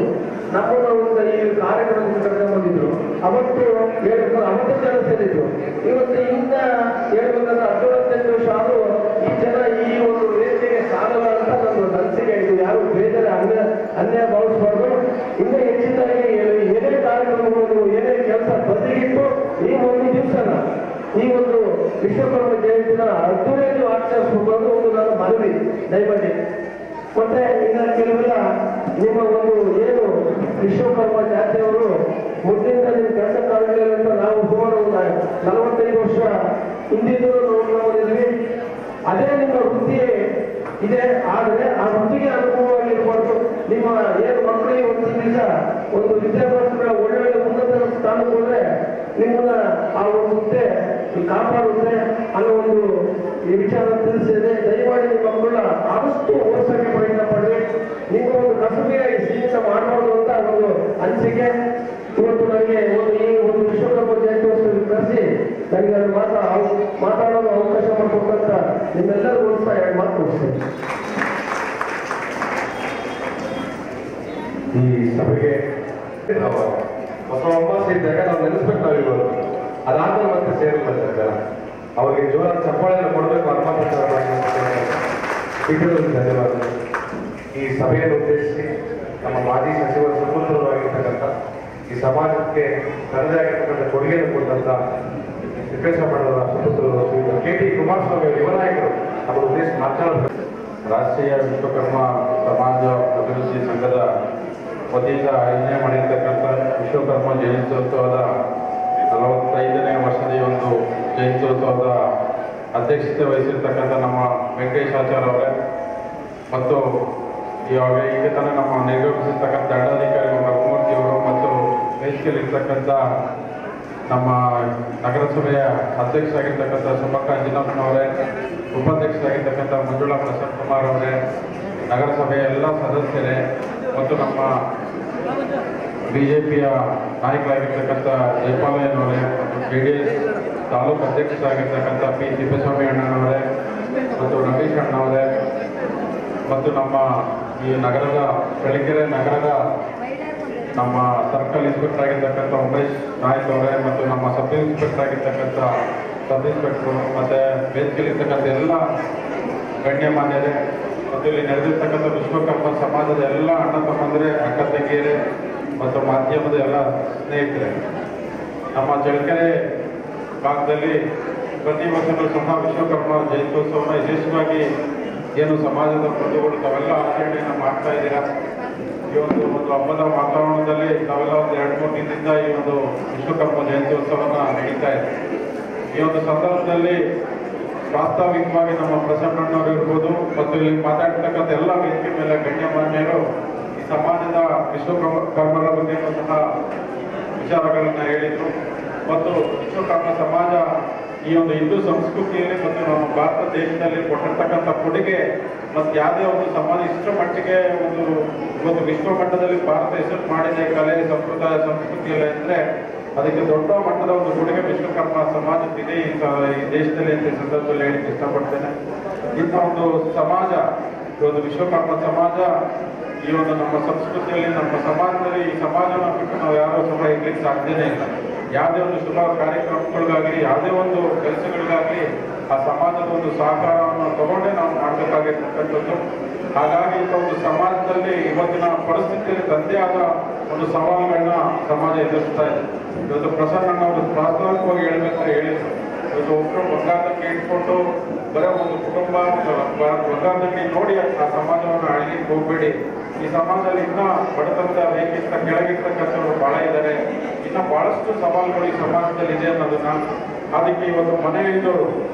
ನಮ್ಮನ್ನ ಒಂದು ಈ ಕಾರ್ಯಕ್ರಮಕ್ಕೆ ಕರ್ಕೊಂಡು ಬಂದಿದ್ರು ಅವತ್ತು ಹೇಳ್ಬೇಕು ಅವತ್ತು ಜನ ಸೇರಿದ್ರು ಇವತ್ತು ಇನ್ನ ಹೇಳ್ಬೇಕಂದ್ರೆ ಹದಿನೇಳು ವರ್ಷ ಆದ್ರೂ ಈ ಜನ ಈ ಒಂದು ವೇದಿಕೆಗೆ ಸಾಲಲ್ಲ ಅಂತ ನನ್ನ ಒಂದು ಅನಿಸಿಕೆ ಇದು ಯಾರು ಬೇಜಾರ ಅನ್ಯ ಅನ್ಯಾಯ ಭಾವಿಸಬಾರ್ದು ಇನ್ನೂ ಹೆಚ್ಚಿನದಾಗಿ ಏನೇ ಕಾರ್ಯಕ್ರಮಗಳು ಏನೇ ಕೆಲಸ ಬದಿಗಿಟ್ಟು ಈ ಒಂದು ದಿವಸನ ಈ ಒಂದು ವಿಶ್ವಕರ್ಮ ಜಯಂತಿನ ಅದ್ದೂರಿಯಾಗಿ ಆಚರಿಸಬೇಕು ಅನ್ನೋ ಒಂದು ನನ್ನ ಮನವಿ ದಯಮಾಡಿ ಮತ್ತೆ ಇನ್ನ ಕೆಲವೆಲ್ಲ ನಿಮ್ಮ ಒಂದು ಏನು ವಿಶ್ವಕರ್ಮ ಜಾತಿಯವರು ಮೊದಲಿಂದ ನಿಮ್ಮ ಕೆಲಸ ಕಾರ್ಯಗಳಲ್ಲಿ ಅಂತ ನಾವು ಸುಮಾರು ಒಂದು ನಲವತ್ತೈದು ವರ್ಷ ಹಿಂದಿದ್ದು ನೋಡ್ತಾ ಬಂದಿದ್ವಿ ಅದೇ ನಿಮ್ಮ ವೃತ್ತಿ ಇದೆ ಆದರೆ ಆ ವೃತ್ತಿಗೆ ಅನುಕೂಲವಾಗಿರ್ಬಾರ್ದು ನಿಮ್ಮ ಏನು ಮಕ್ಕಳಿಗೆ ಒಂದು ದಿವಸ ಒಂದು ವಿದ್ಯಾಭ್ಯಾಸಗಳ ಒಳ್ಳೊಳ್ಳೆ ಉನ್ನತ ಸ್ಥಾನಕ್ಕೆ ಹೋದ್ರೆ ನಿಮ್ಮನ್ನ ಆ ಒಂದು ಹುದ್ದೆ ಕಾಪಾಡುತ್ತೆ ಅನ್ನೋ ಒಂದು ಈ ವಿಚಾರ ತಿಳಿಸಿದೆ ದಯಮಾಡಿ ನಿಮ್ಮ ಮಕ್ಕಳನ್ನ ಆದಷ್ಟು ಓದಿಸೋಕೆ ಪ್ರಯತ್ನ ಪಡಿ. ನೀವು ಒಂದು ಕಸಬಿಯಾಗಿ ಸೀಮಿತ ಮಾಡಬಾರ್ದು ಅಂತ ಒಂದು ಅನಿಸಿಕೆ. ಇವತ್ತು ನನಗೆ ಒಂದು ಈ ಒಂದು ವಿಶ್ವಕರ್ಮ ಜಯಂತ್ಯೋತ್ಸವ ಕರೆಸಿ ನನಗೆ ಅದು ಮಾತಾ ಮಾತಾಡೋದು ಅವಕಾಶ ಮಾಡಿಕೊಟ್ಟಂತ ನಿಮ್ಮೆಲ್ಲರಿಗೂ ಸಹ ಎರಡು ಮಾತು ಈ ಸಭೆಗೆ ನಾವು ಹೊಸ ಅಮಾವಾಸ್ಯೆ ಇದ್ದಾಗ ನಾವು ನೆನೆಸ್ಬೇಕು ನಾವು ಇವತ್ತು ಅದಾದ್ಮೇಲೆ ಮತ್ತೆ ಸೇರಿಲ್ಲ ಸರ್ ಜನ ಅವ್ರಿಗೆ ಜೋರಾದ ಚಪ್ಪಾಳೆಯನ್ನು ಕೊಡಬೇಕು ಅನುಮತಿ ಪೀಠದಲ್ಲಿ ಧನ್ಯವಾದಗಳು. ಈ ಸಭೆಯನ್ನು ಉದ್ದೇಶಿಸಿ ನಮ್ಮ ಮಾಜಿ ಸಚಿವ ಸುಪುತ್ರರಾಗಿರ್ತಕ್ಕಂಥ ಈ ಸಮಾಜಕ್ಕೆ ತನ್ನದೇ ಆಗಿರ್ತಕ್ಕಂಥ ಕೊಡುಗೆಯನ್ನು ಕೊಟ್ಟಂತ ತಿಪ್ಪೇಶ್ವರಣ್ಣವರ ಸುಪುತ್ರರು ಕೆ ಟಿ ಕುಮಾರಸ್ವಾಮಿ ಅವರು ಯುವ ನಾಯಕರು. ನಮ್ಮ ಉದ್ದೇಶ ಮಾತನಾಡಬೇಕು ರಾಷ್ಟ್ರೀಯ ವಿಶ್ವಕರ್ಮ ಸಮಾಜ ಅಭಿವೃದ್ಧಿ ಸಂಘದ ವತಿಯಿಂದ ಆಯೋಜನೆ ಮಾಡಿರ್ತಕ್ಕಂಥ ವಿಶ್ವಕರ್ಮ ಜಯಂತ್ಯೋತ್ಸವದ ನಲವತ್ತೈದನೇ ವರ್ಷದ ಒಂದು ಜಯಂತ್ಯೋತ್ಸವದ ಅಧ್ಯಕ್ಷತೆ ವಹಿಸಿರ್ತಕ್ಕಂಥ ನಮ್ಮ ವೆಂಕಟೇಶಾಚಾರ್ಯ ಅವರೇ ಮತ್ತು ಇವಾಗ ಈಗ ತಾನೇ ನಮ್ಮ ನಿರ್ಗಮಿಸಿರ್ತಕ್ಕಂಥ ದಂಡಾಧಿಕಾರಿಗಳು ರಘುಮೂರ್ತಿ ಅವರು ಮತ್ತು ವೇದಿಕೆಯಲ್ಲಿರ್ತಕ್ಕಂಥ ನಮ್ಮ ನಗರಸಭೆಯ ಅಧ್ಯಕ್ಷರಾಗಿರ್ತಕ್ಕಂಥ ಸುಮಕ್ಕ ಅಂಜನಪ್ಪನವರೇ ಉಪಾಧ್ಯಕ್ಷರಾಗಿರ್ತಕ್ಕಂಥ ಮಂಜುಳಾ ಪ್ರಸನ್ನ ಕುಮಾರ್ ಅವರೇ, ನಗರಸಭೆಯ ಎಲ್ಲ ಸದಸ್ಯರೇ ಮತ್ತು ನಮ್ಮ ಬಿ ಜೆ ಪಿಯ ನಾಯಕರಾಗಿರ್ತಕ್ಕಂಥ ಜಯಪಾಲಯ್ಯನವರೇ ಮತ್ತು ಜೆ ಡಿ ಎಸ್ ತಾಲೂಕು ಅಧ್ಯಕ್ಷರಾಗಿರ್ತಕ್ಕಂಥ ಪಿ ತಿಪ್ಪೇಸ್ವಾಮಿ ಅಣ್ಣನವರೇ ಮತ್ತು ರಮೇಶ್ ಅಣ್ಣವರೇ ಮತ್ತು ನಮ್ಮ ಈ ನಗರದ ಬೆಳಗ್ಗೆರೆ ನಗರದ ನಮ್ಮ ಸರ್ಕಲ್ ಇನ್ಸ್ಪೆಕ್ಟರ್ ಆಗಿರ್ತಕ್ಕಂಥ ಉಮೇಶ್ ನಾಯಕ್ ಅವರೇ ಮತ್ತು ನಮ್ಮ ಸಬ್ ಇನ್ಸ್ಪೆಕ್ಟರ್ ಆಗಿರ್ತಕ್ಕಂಥ ಸಬ್ ಇನ್ಸ್ಪೆಕ್ಟರ್ ಮತ್ತೆ ವೇದಿಕೆಯಲ್ಲಿರ್ತಕ್ಕಂಥ ಎಲ್ಲ ಗಣ್ಯಮಾನ್ಯರೇ ಮತ್ತು ಇಲ್ಲಿ ನಡೆದಿರ್ತಕ್ಕಂಥ ವಿಶ್ವಕರ್ಮ ಸಮಾಜದ ಎಲ್ಲ ಅಣ್ಣ ತಮ್ಮಂದರೆ, ಅಕ್ಕ ತಂಗಿಯರೇ ಮತ್ತು ಮಾಧ್ಯಮದ ಎಲ್ಲ ಸ್ನೇಹಿತರೆ. ನಮ್ಮ ಚಳ್ಳಕೆರೆ ಭಾಗದಲ್ಲಿ ಪ್ರತಿ ವರ್ಷವೂ ಸಹ ವಿಶ್ವಕರ್ಮ ಜಯಂತ್ಯೋತ್ಸವನ ಯಶಸ್ವಿಯಾಗಿ ಏನು ಸಮಾಜದ ಬಂಧುಗಳು ತಾವೆಲ್ಲ ಆಚರಣೆಯನ್ನು ಮಾಡ್ತಾ ಇದ್ದೀರಾ? ಈ ಒಂದು ಒಂದು ಹಬ್ಬದ ವಾತಾವರಣದಲ್ಲಿ ತಾವೆಲ್ಲ ಒಂದು ಎರಡು ಮೂರು ದಿನದಿಂದ ಈ ಒಂದು ವಿಶ್ವಕರ್ಮ ಜಯಂತ್ಯೋತ್ಸವನ ನಡೀತಾ ಇದೆ. ಈ ಒಂದು ಸಂದರ್ಭದಲ್ಲಿ ಪ್ರಾಸ್ತಾವಿಕವಾಗಿ ನಮ್ಮ ಪ್ರಸನ್ನಣ್ಣವರು ಇರ್ಬೋದು ಮತ್ತು ಇಲ್ಲಿ ಮಾತಾಡ್ತಕ್ಕಂಥ ಎಲ್ಲ ವೇದಿಕೆ ಮೇಲೆ ಗಣ್ಯಮಾನ್ಯರು ಈ ಸಮಾಜದ ವಿಶ್ವಕರ್ಮ ಕರ್ಮರ ಬಗ್ಗೆ ಸಹ ವಿಚಾರಗಳನ್ನು ಹೇಳಿದರು. ಮತ್ತು ವಿಶ್ವಕರ್ಮ ಸಮಾಜ ಈ ಒಂದು ಹಿಂದೂ ಸಂಸ್ಕೃತಿಯಲ್ಲಿ ಮತ್ತು ನಮ್ಮ ಭಾರತ ದೇಶದಲ್ಲಿ ಕೊಟ್ಟಿರ್ತಕ್ಕಂಥ ಕೊಡುಗೆ ಮತ್ತು ಯಾವುದೇ ಒಂದು ಸಮಾಜ ಇಷ್ಟರ ಮಟ್ಟಿಗೆ ಒಂದು ಇವತ್ತು ವಿಶ್ವ ಮಟ್ಟದಲ್ಲಿ ಭಾರತ ಹೆಸರು ಮಾಡಿದೆ ಕಲೆ, ಸಂಪ್ರದಾಯ ಸಂಸ್ಕೃತಿಯಲ್ಲಿ ಅಂದರೆ ಅದಕ್ಕೆ ದೊಡ್ಡ ಮಟ್ಟದ ಒಂದು ಕೊಡುಗೆ ವಿಶ್ವಕರ್ಮ ಸಮಾಜಕ್ಕಿದೆ ಈ ಈ ದೇಶದಲ್ಲಿ ಅಂತ ಸಂದರ್ಭದಲ್ಲಿ ಹೇಳಿಕ್ಕೆ ಇಷ್ಟಪಡ್ತೇನೆ. ಇಂಥ ಒಂದು ಸಮಾಜ, ಈ ಒಂದು ವಿಶ್ವಕರ್ಮ ಸಮಾಜ, ಈ ಒಂದು ನಮ್ಮ ಸಂಸ್ಕೃತಿಯಲ್ಲಿ, ನಮ್ಮ ಸಮಾಜದಲ್ಲಿ ಈ ಸಮಾಜವನ್ನು ಬಿಟ್ಟು ನಾವು ಯಾರೂ ಸಹ ಇರ್ಲಿಕ್ಕೆ ಸಾಧ್ಯನೇ ಇಲ್ಲ. ಯಾವುದೇ ಒಂದು ಶುಭ ಕಾರ್ಯಕ್ರಮಗಳಿಗಾಗಲಿ, ಯಾವುದೇ ಒಂದು ಕೆಲಸಗಳಿಗಾಗಲಿ ಆ ಸಮಾಜದ ಒಂದು ಸಹಕಾರವನ್ನು ತಗೊಂಡೇ ನಾವು ಮಾಡಬೇಕಾಗಿರ್ತಕ್ಕಂಥದ್ದು. ಹಾಗಾಗಿ ಇಂಥ ಒಂದು ಸಮಾಜದಲ್ಲಿ ಇವತ್ತಿನ ಪರಿಸ್ಥಿತಿಯಲ್ಲಿ ತಂದೆ ಆದ ಒಂದು ಸವಾಲುಗಳನ್ನ ಸಮಾಜ ಎದುರಿಸ್ತಾ ಇದೆ. ಇವತ್ತು ಪ್ರಸನ್ನ ಅವರು ಪ್ರಾಸ್ತಾವಿಕವಾಗಿ ಹೇಳಬೇಕಾದ್ರೆ ಹೇಳಿದ್ರು. ಇವತ್ತು ಒಬ್ಬರು ಬಂಗಾರದಕ್ಕೆ ಇಟ್ಕೊಂಡು ಬರೋ ಒಂದು ಕುಟುಂಬ ಬಂಗಾರದಂಗೆ ನೋಡಿ ಆ ಸಮಾಜವನ್ನು ಅಳಿಲಿಕ್ಕೆ ಹೋಗ್ಬೇಡಿ. ಈ ಸಮಾಜದಲ್ಲಿ ಇನ್ನ ಬಡತನದ ರೇಖಿಂತ ಕೆಳಗಿರ್ತಕ್ಕಂಥವ್ರು ಬಹಳ ಇದ್ದಾರೆ ಇನ್ನು ಬಹಳಷ್ಟು ಸವಾಲುಗಳು ಈ ಸಮಾಜದಲ್ಲಿ ಇದೆ ಅನ್ನೋದನ್ನ ಅದಕ್ಕೆ ಇವತ್ತು ಮನೆಯಿಂದ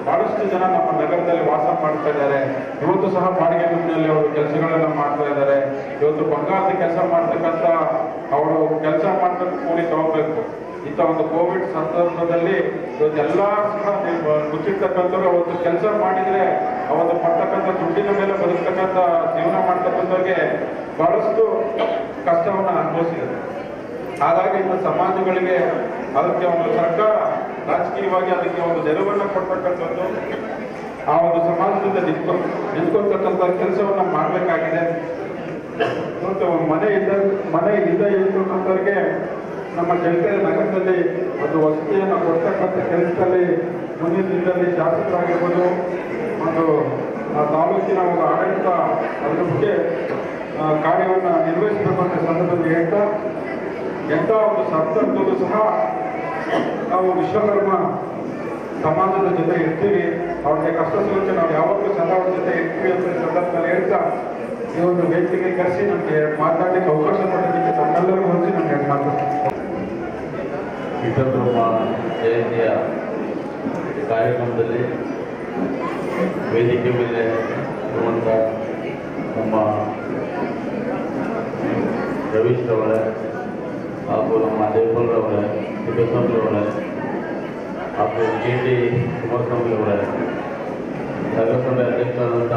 ಬಹಳಷ್ಟು ಜನ ನಮ್ಮ ನಗರದಲ್ಲಿ ವಾಸ ಮಾಡ್ತಾ ಇದ್ದಾರೆ. ಇವತ್ತು ಸಹ ಬಾಡಿಗೆ ಮನೆಯಲ್ಲಿ ಅವರು ಕೆಲಸಗಳನ್ನು ಮಾಡ್ತಾ ಇದ್ದಾರೆ. ಇವತ್ತು ಬಂಗಾರದ ಕೆಲಸ ಮಾಡ್ತಕ್ಕಂಥ ಅವರು ಕೆಲಸ ಮಾಡ್ತಕ್ಕ ಕೂಲಿ ತಗೋಬೇಕು. ಇಂಥ ಒಂದು ಕೋವಿಡ್ ಸಂದರ್ಭದಲ್ಲಿ ಇವತ್ತೆಲ್ಲ ಸಹ ಅವತ್ತು ಕೆಲಸ ಮಾಡಿದ್ರೆ, ಅವತ್ತು ಪಡ್ತಕ್ಕಂಥ ದುಡ್ಡಿನ ಮೇಲೆ ಬದುಕ್ತಕ್ಕಂಥ ಜೀವನ ಮಾಡ್ತಕ್ಕಂಥವ್ರಿಗೆ ಬಹಳಷ್ಟು ಕಷ್ಟವನ್ನು ಅನುಭವಿಸಿದ್ದಾರೆ. ಹಾಗಾಗಿ ಇಂಥ ಸಮಾಜಗಳಿಗೆ ಅದಕ್ಕೆ ಒಂದು ಸರ್ಕಾರ ರಾಜಕೀಯವಾಗಿ ಅದಕ್ಕೆ ಒಂದು ನೆರವನ್ನು ಕೊಡ್ತಕ್ಕಂಥದ್ದು ಆ ಒಂದು ಸಮಾಜದಿಂದ ನಿಂತ್ಕೊ, ನಿಂತ್ಕೊಳ್ತಕ್ಕಂಥ ಕೆಲಸವನ್ನು ಮಾಡಬೇಕಾಗಿದೆ. ಮತ್ತು ಮನೆ ಇದ್ದ ಮನೆ ಇದ್ದ ಇರ್ತಕ್ಕಂಥವ್ರಿಗೆ ನಮ್ಮ ಜನತೆಯ ನಗರದಲ್ಲಿ ಒಂದು ವಸತಿಯನ್ನು ಕೊಡ್ತಕ್ಕಂಥ ಕೆಲಸದಲ್ಲಿ ಮುಂದಿನ ದಿನದಲ್ಲಿ ಶಾಸಕರಾಗಿರ್ಬೋದು, ಒಂದು ತಾಲೂಕಿನ ಒಂದು ಆಡಳಿತ ಅದರ ಬಗ್ಗೆ ಕಾರ್ಯವನ್ನು ನಿರ್ವಹಿಸಬೇಕು ಸಂದರ್ಭದಲ್ಲಿ ಹೇಳ್ತಾ, ಎಂಥ ಒಂದು ಸಂದರ್ಭದಲ್ಲೂ ಸಹ ನಾವು ವಿಶ್ವಕರ್ಮ ಸಮಾಜದ ಜೊತೆ ಇರ್ತೀವಿ. ಅವ್ರಿಗೆ ಕಷ್ಟ ಸೂಚನೆ, ನಾವು ಯಾವಾಗಲೂ ಸದಾ ಜೊತೆ ಇರ್ತೀವಿ ಅಂತ ಸಂದರ್ಭದಲ್ಲಿ ಹೇಳ್ತಾ, ಈ ಒಂದು ವೇದಿಕೆಗೆ ಕರೆಸಿ ನಮಗೆ ಮಾತಾಡಲಿಕ್ಕೆ ಅವಕಾಶ ಕೊಡೋದಕ್ಕೆ ತಮ್ಮೆಲ್ಲರಿಗೂ ಹೊಂದಿ ಮಾತಾಡ್ತೀನಿ ವಿಶ್ವಕರ್ಮ ಜಯಂತಿಯ ಕಾರ್ಯಕ್ರಮದಲ್ಲಿ ವೇದಿಕೆ ಮೇಲೆ ಇರುವಂಥ ನಮ್ಮ ರವೀಶ್ ರವಳೆ ಹಾಗೂ ನಮ್ಮ ದೇವರವರೇ ಸಿದ್ದೇಶ್ವರ ಅವರೇ ಹಾಗೂ ಕೆ ಟಿ ಕುಮಾರಸ್ವಾಮಿ ಅವರೇ ನಗರಸಭೆ ಅಧ್ಯಕ್ಷರಾದಂಥ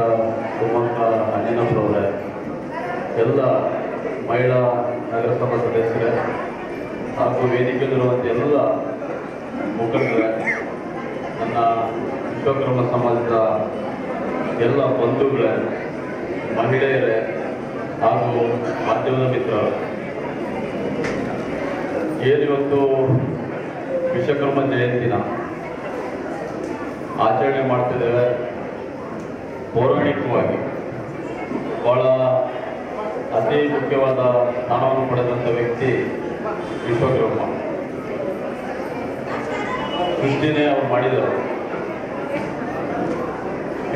ಕುಮಾರ ಅಂಜನಪ್ಪರವರೇ ಎಲ್ಲ ಮಹಿಳಾ ನಗರಸಭಾ ಸದಸ್ಯರೇ ಹಾಗೂ ವೇದಿಕೆಯಲ್ಲಿರುವಂಥ ಎಲ್ಲ ಮುಖಂಡರೇ, ನನ್ನ ವಿಶ್ವಕರ್ಮ ಸಮಾಜದ ಎಲ್ಲ ಬಂಧುಗಳೇ, ಮಹಿಳೆಯರೇ, ಹಾಗೂ ಮಾಧ್ಯಮದ ಮಿತ್ರರು. ಏನಿವತ್ತು ವಿಶ್ವಕರ್ಮ ಜಯಂತಿನ ಆಚರಣೆ ಮಾಡ್ತಿದ್ದೇವೆ, ಪೌರಾಣಿಕವಾಗಿ. ಬಹಳ ಅತಿ ಮುಖ್ಯವಾದ ಸ್ಥಾನವನ್ನು ಪಡೆದಂಥ ವ್ಯಕ್ತಿ ವಿಶ್ವಕರ್ಮ. ಸೃಷ್ಟಿನೇ ಅವ್ರು ಮಾಡಿದರು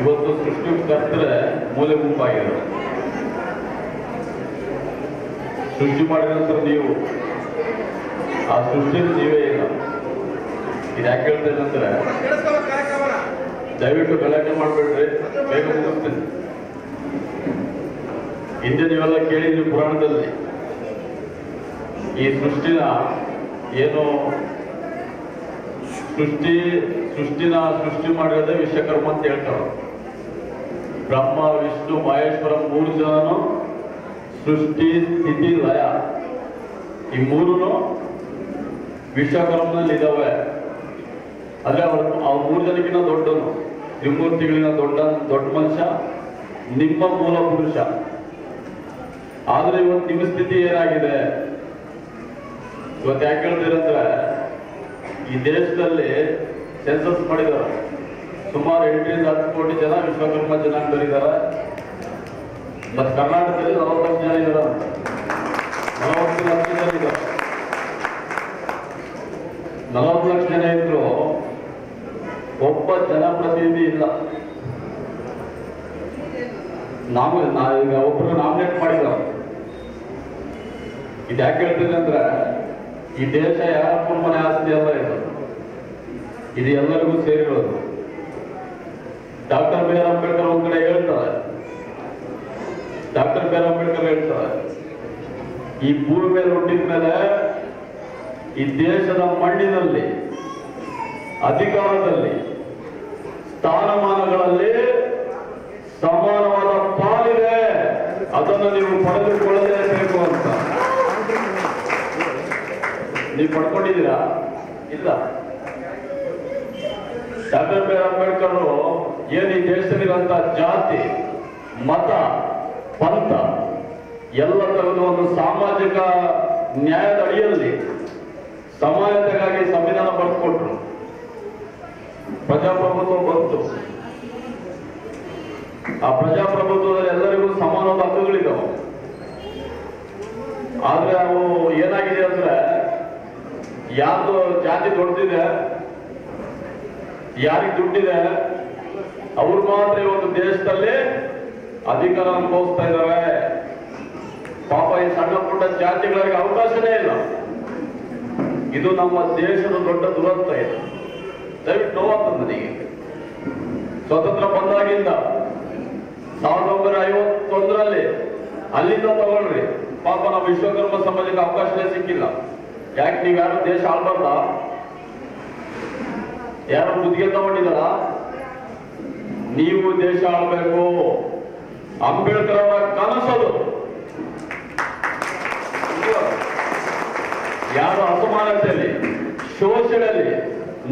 ಇವತ್ತು ಸೃಷ್ಟಿ ಕರ್ತರೆ ಮೂಲೆ ಗುಂಪಾಗಿದೆ ಸೃಷ್ಟಿ ಮಾಡಿದ ನಂತರ ನೀವು, ಆ ಸೃಷ್ಟಿ ನೀವೇ ಇಲ್ಲ. ಇದು ಯಾಕೆ ಹೇಳ್ತಾ ಇದ್ದಂದ್ರೆ ದಯವಿಟ್ಟು ಗಲಾಟೆ ಮಾಡಬೇಡ್ರಿ, ಬೇಗ ಮುಗಿಸ್ತೀನಿ. ಹಿಂದೆ ನೀವೆಲ್ಲ ಕೇಳಿದ್ರಿ ಪುರಾಣದಲ್ಲಿ. ಈ ಸೃಷ್ಟಿನ ಏನು ಸೃಷ್ಟಿ, ಸೃಷ್ಟಿನ ಸೃಷ್ಟಿ ಮಾಡಿರೋದೇ ವಿಶ್ವಕರ್ಮ ಅಂತ ಹೇಳ್ತಾರೆ. ಬ್ರಹ್ಮ, ವಿಷ್ಣು, ಮಹೇಶ್ವರ ಮೂರು ಜನನು ಸೃಷ್ಟಿ, ಸ್ಥಿತಿ, ಲಯ. ಈ ಮೂರು ವಿಶ್ವಕರ್ಮನಲ್ಲಿ ಇದಾವೆ. ಅಂದ್ರೆ ಅವರು ಆ ಮೂರು ಜನಕ್ಕಿಂತ ದೊಡ್ಡನು. ತ್ರಿಮೂರ್ತಿಗಳಿಂದ ದೊಡ್ಡ ದೊಡ್ಡ ಮನುಷ್ಯ, ನಿಮ್ಮ ಮೂಲ ಪುರುಷ. ಆದ್ರೆ ಇವತ್ತು ನಿಮ್ಮ ಸ್ಥಿತಿ ಏನಾಗಿದೆ? ಇವತ್ತು ಯಾಕೆ ಹೇಳ್ತೀರಂದ್ರೆ ಈ ದೇಶದಲ್ಲಿ ಸೆನ್ಸಸ್ ಮಾಡಿದ್ದಾರೆ. ಸುಮಾರು ಎಂಟರಿಂದ ಹತ್ತು ಕೋಟಿ ಜನ ವಿಶ್ವಕರ್ಮ ಜನಾಂಗದಲ್ಲಿದ್ದಾರೆ ಮತ್ತು ಕರ್ನಾಟಕದಲ್ಲಿ ನಲವತ್ತು ಲಕ್ಷ ಜನ ಇದ್ದಾರೆ. ನಲವತ್ತು ಲಕ್ಷ ಜನ ಇದ್ದಾರೆ. ನಲವತ್ತು ಲಕ್ಷ ಜನ ಇದ್ರು, ಒಬ್ಬ ಜನಪ್ರತಿನಿಧಿ ಇಲ್ಲ. ನಾವು ಈಗ ಒಬ್ಬರು ನಾಮಿನೇಟ್ ಮಾಡಿದ್ದಾರೆ. ಇದು ಯಾಕೆ ಹೇಳ್ತೀನಿ ಅಂದ್ರೆ ಈ ದೇಶ ಯಾರ ಕುಟುಂಬನ ಆಸ್ತಿ ಅಲ್ಲ ಇದು ಇದು ಎಲ್ಲರಿಗೂ ಸೇರಿರೋದು. ಡಾಕ್ಟರ್ ಬಿ ಆರ್ ಅಂಬೇಡ್ಕರ್ ಒಂದ್ ಕಡೆ ಹೇಳ್ತಾರೆ. ಡಾಕ್ಟರ್ ಬಿ ಆರ್ ಅಂಬೇಡ್ಕರ್ ಹೇಳ್ತಾರೆ. ಈ ಭೂಮಿ ಮೇಲೆ ಹುಟ್ಟಿದ ಮೇಲೆ ಈ ದೇಶದ ಮಣ್ಣಿನಲ್ಲಿ, ಅಧಿಕಾರದಲ್ಲಿ, ಸ್ಥಾನಮಾನಗಳಲ್ಲಿ ಸಮಾನವಾದ ಪಾಲಿದೆ. ಅದನ್ನು ನೀವು ಪಡೆದುಕೊಳ್ಳಲೇಬೇಕು ಅಂತ. ನೀವು ಪಡ್ಕೊಂಡಿದ್ದೀರಾ? ಇಲ್ಲ. ಡಾಕ್ಟರ್ ಬಿ ಆರ್ ಅಂಬೇಡ್ಕರ್ ಏನು ಈ ದೇಶದಲ್ಲಿರುವಂತ ಜಾತಿ, ಮತ, ಪಂಥ ಎಲ್ಲ ತರದ ಒಂದು ಸಾಮಾಜಿಕ ನ್ಯಾಯದ ಅಡಿಯಲ್ಲಿ ಸಮಾನತೆಗಾಗಿ ಸಂವಿಧಾನ ಬರೆದುಕೊಟ್ರು. ಪ್ರಜಾಪ್ರಭುತ್ವ ಬಂತು. ಆ ಪ್ರಜಾಪ್ರಭುತ್ವದಲ್ಲಿ ಎಲ್ಲರಿಗೂ ಸಮಾನವಾದ ಹಕ್ಕುಗಳಿದ್ದಾವೆ ಆದ್ರೆ ಅವು ಏನಾಗಿದೆ ಅಂದ್ರೆ ಯಾರ್ದು ಜಾತಿ ದೊಡ್ಡಿದೆ ಯಾರಿಗೆ ದುಡ್ಡಿದೆ, ಅವ್ರು ಮಾತ್ರ ಇವತ್ತು ದೇಶದಲ್ಲಿ ಅಧಿಕಾರ ಅನುಭವಿಸ್ತಾ ಇದ್ದಾರೆ ಪಾಪ ಈ ಸಣ್ಣ ಪುಟ್ಟ ಜಾತಿಗಳಿಗೆ ಅವಕಾಶನೇ ಇಲ್ಲ. ಇದು ನಮ್ಮ ದೇಶದ ದೊಡ್ಡ ದುರಂತ ಇದು. ದಯವಿಟ್ಟು ನೋವಾಗ್ತದೆ ಸ್ವತಂತ್ರ ಬಂದಾಗಿಂದ ಸಾವಿರದ ಒಂಬೈನೂರ ಐವತ್ತೊಂದರಲ್ಲಿ ಅಲ್ಲಿಂದ ತಗೊಳ್ರಿ. ಪಾಪ ನಾವು ವಿಶ್ವಕರ್ಮ ಸಮಾಜಕ್ಕೆ ಅವಕಾಶನೇ ಸಿಕ್ಕಿಲ್ಲ. ಯಾಕೆ ನೀವು ಯಾರು ದೇಶ ಆಳ್ಬಾರ್ದ? ಯಾರು ಬುದ್ಧಿಗೆ ತಗೊಂಡಿದಾರ ನೀವು ದೇಶ ಆಳ್ಬೇಕು. ಅಂಬೇಡ್ಕರ್ ಅವರ ಕನಸದು. ಯಾರು ಅಸಮಾನತೆಯಲ್ಲಿ, ಶೋಷಣೆಯಲ್ಲಿ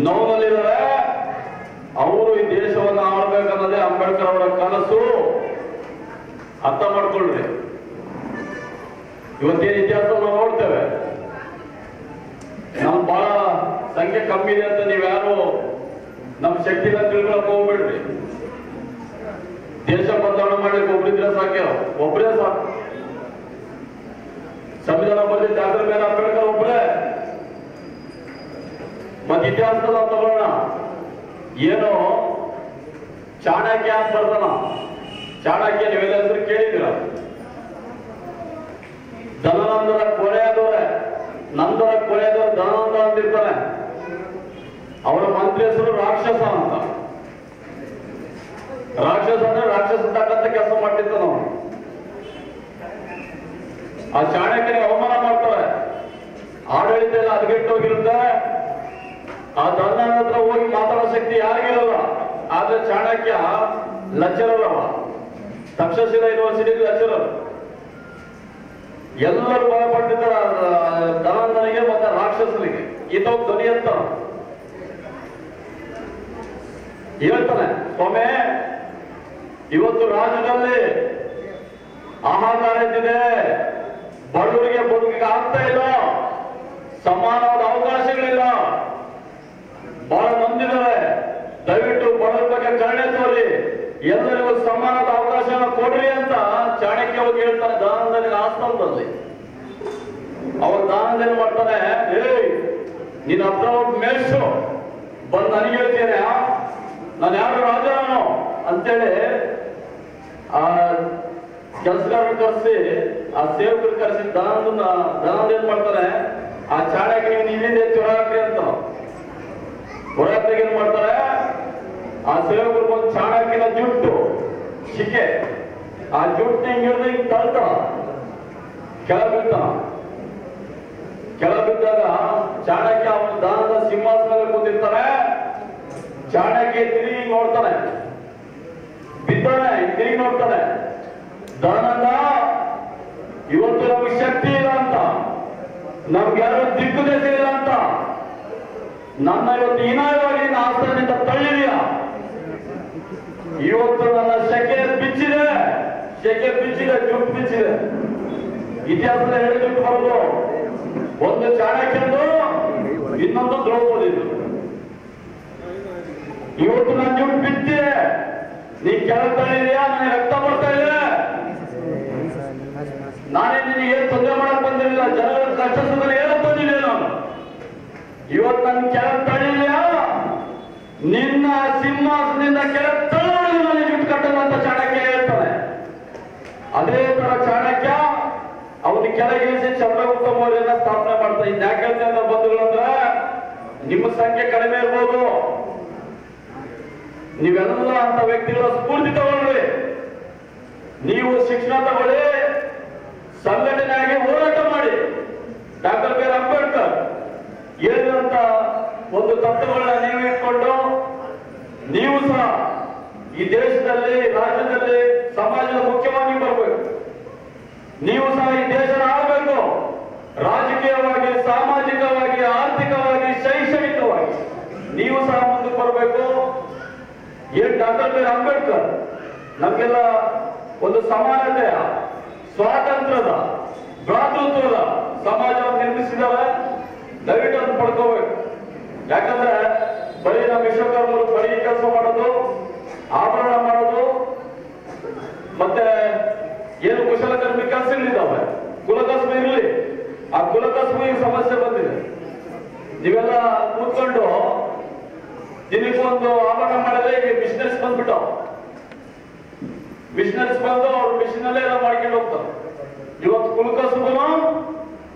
ನೋವಲ್ಲಿದ್ದಾರೆ ಅವರು ಈ ದೇಶವನ್ನು ಆಳ್ಬೇಕನ್ನೋದೇ ಅಂಬೇಡ್ಕರ್ ಅವರ ಕನಸು. ಅರ್ಥ ಮಾಡ್ಕೊಳ್ರಿ. ಇವತ್ತೇನು ಇತಿಹಾಸ ನಾವು ನೋಡ್ತೇವೆ? ನಮ್ ಬಹಳ ಸಂಖ್ಯೆ ಕಮ್ಮಿ ಇದೆ ಅಂತ ನೀವ್ಯಾರು ನಮ್ ಶಕ್ತಿನ ತಿಳ್ಕೊಳಕ್ ಹೋಗ್ಬೇಡ್ರಿ. ದೇಶ ಬದಲಾವಣೆ ಮಾಡ್ಲಿಕ್ಕೆ ಒಬ್ರಿದ್ರೆ ಸಾಕ್ಯ ಒಬ್ರೇ ಸಾಕು. ಸಂವಿಧಾನ ಬಂದ ಡಾಕ್ಟರ್ ಮೇಲೆ ಅಂಬೇಡ್ಕರ್ ಒಬ್ರೇ. ಮತ್ ಇತಿಹಾಸದ ತಗೊಳ್ಳೋಣ ಏನೋ ಚಾಣಕ್ಯ ಅಂತ ಬರ್ತಾನ ಚಾಣಕ್ಯ ನೀವೆಲ್ಲ ಹೆಸರು ಕೇಳಿದಿರ ಧನಾನಂದರ ಕೊಳೆಯಾದವ್ರೆ ನಂದರ ದನ ಅಂತ ಅಂತಿರ್ತಾನೆ. ಅವರ ಮಂತ್ರಿ ಹೆಸರು ರಾಕ್ಷಸ ಅಂತ. ರಾಕ್ಷಸ ಅಂದ್ರೆ ರಾಕ್ಷಸ ತಕ್ಕಂತ ಕೆಲಸ ಮಾಡ್ತಿರ್ತಾನ ನಾವು ಆ ಚಾಣಕ್ಯನಿಗೆ ಅವಮಾನ ಮಾಡ್ತಾರೆ. ಆಡಳಿತ ಎಲ್ಲ ಹದಗೆಟ್ಟೋಗಿರುತ್ತೆ ಆ ಧನಾನಂದ ಹತ್ರ ಹೋಗಿ ಮಾತಾಡೋ ಶಕ್ತಿ ಯಾರಿಗಿರಲ್ಲ. ಆದ್ರೆ ಚಾಣಕ್ಯ ಲಚ್ಚರಲ್ಲವ ತಕ್ಷಶಿಲ ಯೂನಿವರ್ಸಿಟಿ ಲೆಕ್ಚರರ್ ಎಲ್ಲರೂ ಭಯಪಟ್ಟಿದ್ದಾರೆ ಧನಾನಂದನಿಗೆ ಮತ್ತೆ ರಾಕ್ಷಸನಿಗೆ. ಈತ ಧ್ವನಿ ಅಂತ. ಹೇಳ್ತಾನೆ, ಸ್ವಾಮಿ, ಇವತ್ತು ರಾಜ್ಯದಲ್ಲಿ ಆಹಾರ ಎದ್ದಿದೆ. ಬಡವರಿಗೆ ಬದುಕಿಗೆ ಆಗ್ತಾ ಇಲ್ಲ. ಸಮಾನವಾದ ಅವಕಾಶಗಳಿಲ್ಲ. ಬಹಳ ಮಂದಿದ್ದಾರೆ. ದಯವಿಟ್ಟು ಬಡವರ ಬಗ್ಗೆ ಕರುಣೆ ತೋರಿ. ಎಲ್ಲರಿಗೂ ಸಮಾನದ ಅವಕಾಶವನ್ನು ಕೊಡ್ರಿ ಅಂತ ಚಾಣಕ್ಯ ಅವ್ರು ಹೇಳ್ತಾರೆ ದಾನದಲ್ಲಿ ಆಶ್ರಮದಲ್ಲಿ ಅವ್ರ ದಾನದಲ್ಲಿ ಮಾಡ್ತಾರೆ, ಏಯ್ ನೀನ್ ಹತ್ರ ಒಬ್ಬ ಮೇಲ್ಸು ಬಂದು ನನಗೆ ಹೇಳ್ತೀರ ನಾನು ಯಾರು ರಾಜನು? ಅಂತೇಳಿ ಆ ಕೆಲಸಗಾರರು ಕರೆಸಿ, ಆ ಸೇವಕರು ಕರೆಸಿ ದಾನದ ದಾನದ ಏನ್ ಮಾಡ್ತಾರೆ? ಆ ಚಾಣಕ್ಯ ನೀವೇನೇ ಚೊರಾಕ್ರಿ ಅಂತ. ಹೊರಗೆ ಏನ್ ಮಾಡ್ತಾರೆ? ಆ ಸೇವಕರು ಬಂದು ಚಾಣಕ್ಯನ ಜುಟ್ಟು, ಶಿಕೆ. ಆ ಜುಟ್ಟು ಹಿಂಗ್ ಹಿಡಿದು ಹಿಂಗ್ ತಳ್ತಾನ ಕೆಳ ಬೀಳ್ತಾನ. ಕೆಳ ಬಿದ್ದಾಗ ಚಾಣಕ್ಯ ಅವನ ದಾನದ ಸಿಂಹಾಸನದಲ್ಲಿ ಕೂತಿರ್ತಾನೆ. ಚಾಣಕ್ಯ ತಿರುಗಿ ನೋಡ್ತಾನೆ. ಬಿದ್ದಾನೆ, ತಿರುಗಿ ನೋಡ್ತಾನೆ. ದಾನಂದ ಇವತ್ತು ನಮ್ಗೆ ಶಕ್ತಿ ಇಲ್ಲ ಅಂತ. ನಮ್ಗೆ ಯಾರು ದಿಗ್ಗುದೇಶ ಇಲ್ಲ ಅಂತ. ನನ್ನ ಇವತ್ತು ಹೀನಾಯವಾಗಿ ಆಸನದಿಂದ ತಳ್ಳಿದೀಯ ಇವತ್ತು ನನ್ನ ಶೆಕೆ ಬಿಚ್ಚಿದೆ. ಶೆಕೆ ಬಿಚ್ಚಿದೆ ಜುಟ್ಟು ಬಿಚ್ಚಿದೆ. ಇತಿಹಾಸದ ಎರಡು ಜುಟ್ಟು ಬರೋದು. ಒಂದು ಚಾಣಕ್ಯಂದು, ಇನ್ನೊಂದು ದ್ರೌಪದಿದು ಇವತ್ತು ನನ್ನ ಜುಟ್ಟು ಬಿತ್ತಿದೆ ನೀ ಕೆಳಗೆ ಇದೆಯಾ ನನಗೆ ರಕ್ತ ಬರ್ತಾ ಇದೆ. ನಾನೇ ನಿನಗೆ ಏನು ತೊಂದರೆ ಮಾಡಕ್ ಬಂದಿರಲಿಲ್ಲ. ಜನರ ಕಷ್ಟ ಏನೋ ಬಂದಿದೆ ನಾನು. ಇವತ್ತು ನನ್ನ ಕೆಳಗೆ ತಳ್ಳಿದ್ಯಾ? ನಿನ್ನ ಸಿಂಹಾಸನದಿಂದ ಕೆಳಗೆ ತಳ್ಳೋದು ನನಗೆ ಜುಟ್ಟು ಕಟ್ಟಲ್ಲ ಅಂತ ಚಾಣಕ್ಯ ಹೇಳ್ತಾನೆ ಅದೇ ತರ ಚಾಣಕ್ಯ, ಅವನ ಕೆಳಗಿಳಿಸಿ ಚಂದ್ರಗುಪ್ತ ಮೌರ್ಯನ ಸ್ಥಾಪನೆ ಮಾಡ್ತಾನೆ. ಇದ್ದ ಯಾಕೆ ಬಂಧುಗಳಂದ್ರ ನಿಮ್ಮ ಸಂಖ್ಯೆ ಕಡಿಮೆ ಇರ್ಬೋದು. ನೀವೆಲ್ಲ ಅಂತ ವ್ಯಕ್ತಿಗಳ ಸ್ಫೂರ್ತಿ ತಗೊಳ್ರಿ ನೀವು ಶಿಕ್ಷಣ ತಗೊಳ್ಳಿ. ಸಂಘಟನೆಯಾಗಿ ಹೋರಾಟ ಮಾಡಿ. ಡಾಕ್ಟರ್ ಬಿ ಆರ್ ಅಂಬೇಡ್ಕರ್ ಹೇಳಿದಂತ ಒಂದು ತತ್ವಗಳನ್ನ ನೀವು ಇಟ್ಕೊಂಡು, ನೀವು ಸಹ ಈ ದೇಶದಲ್ಲಿ, ರಾಜ್ಯದಲ್ಲಿ ಸಮಾಜದ ಮುಖ್ಯವಾಗಿ ಬರಬೇಕು. ನೀವು ಸಹ ಈ ದೇಶನ ಆಗಬೇಕು ರಾಜಕೀಯವಾಗಿ, ಸಾಮಾಜಿಕವಾಗಿ, ಆರ್ಥಿಕವಾಗಿ, ಶೈಕ್ಷಣಿಕವಾಗಿ. ನೀವು ಸಹ ಮುಂದಕ್ಕೆ ಬರಬೇಕು. ಏನ್ ಡಾಕ್ಟರ್ ಬಿ. ಅಂಬೇಡ್ಕರ್, ನಮಗೆಲ್ಲ ಒಂದು ಸಮಾನತೆಯ, ಸ್ವಾತಂತ್ರ್ಯದ, ಭ್ರಾತೃತ್ವದ ಸಮಾಜವನ್ನು ನಿರ್ಮಿಸಿದ್ದಾರೆ. ದಯವಿಟ್ಟು ಅದನ್ನು ಪಡ್ಕೋಬೇಕು. ಯಾಕಂದ್ರೆ ಬರೀ ನಮ್ಮ ವಿಶ್ವಕರ್ಮರು ಬರೀ ಕೆಲಸ ಮಾಡೋದು ಆಭರಣ ಮಾಡೋದು ಮತ್ತೆ ಏನು ಕುಶಲಕರ್ಮಿ ಕೆಲಸಗಳಿದ್ದಾವೆ ಕುಲಕಸ್ಬು ಇರಲಿ. ಆ ಕುಲಕಸ್ಬಿಗೆ ಸಮಸ್ಯೆ ಬಂದಿದೆ. ನೀವೆಲ್ಲ ಕೂತ್ಕೊಂಡು ದಿನಕ್ಕೊಂದು ಆಭರಣ ಮಾಡಿದ್ರೆ ಈಗ ಬಿಸ್ನೆಸ್ ಬಂದ್ಬಿಟ್ಟು ಬಿಸ್ನೆಸ್ ಬಂದು ಅವ್ರು ಮಿಷನಲ್ಲೇ ಎಲ್ಲ ಮಾಡ್ಕೊಂಡು ಹೋಗ್ತಾರೆ. ಇವತ್ತು ಕುಲಕಸ್ಮ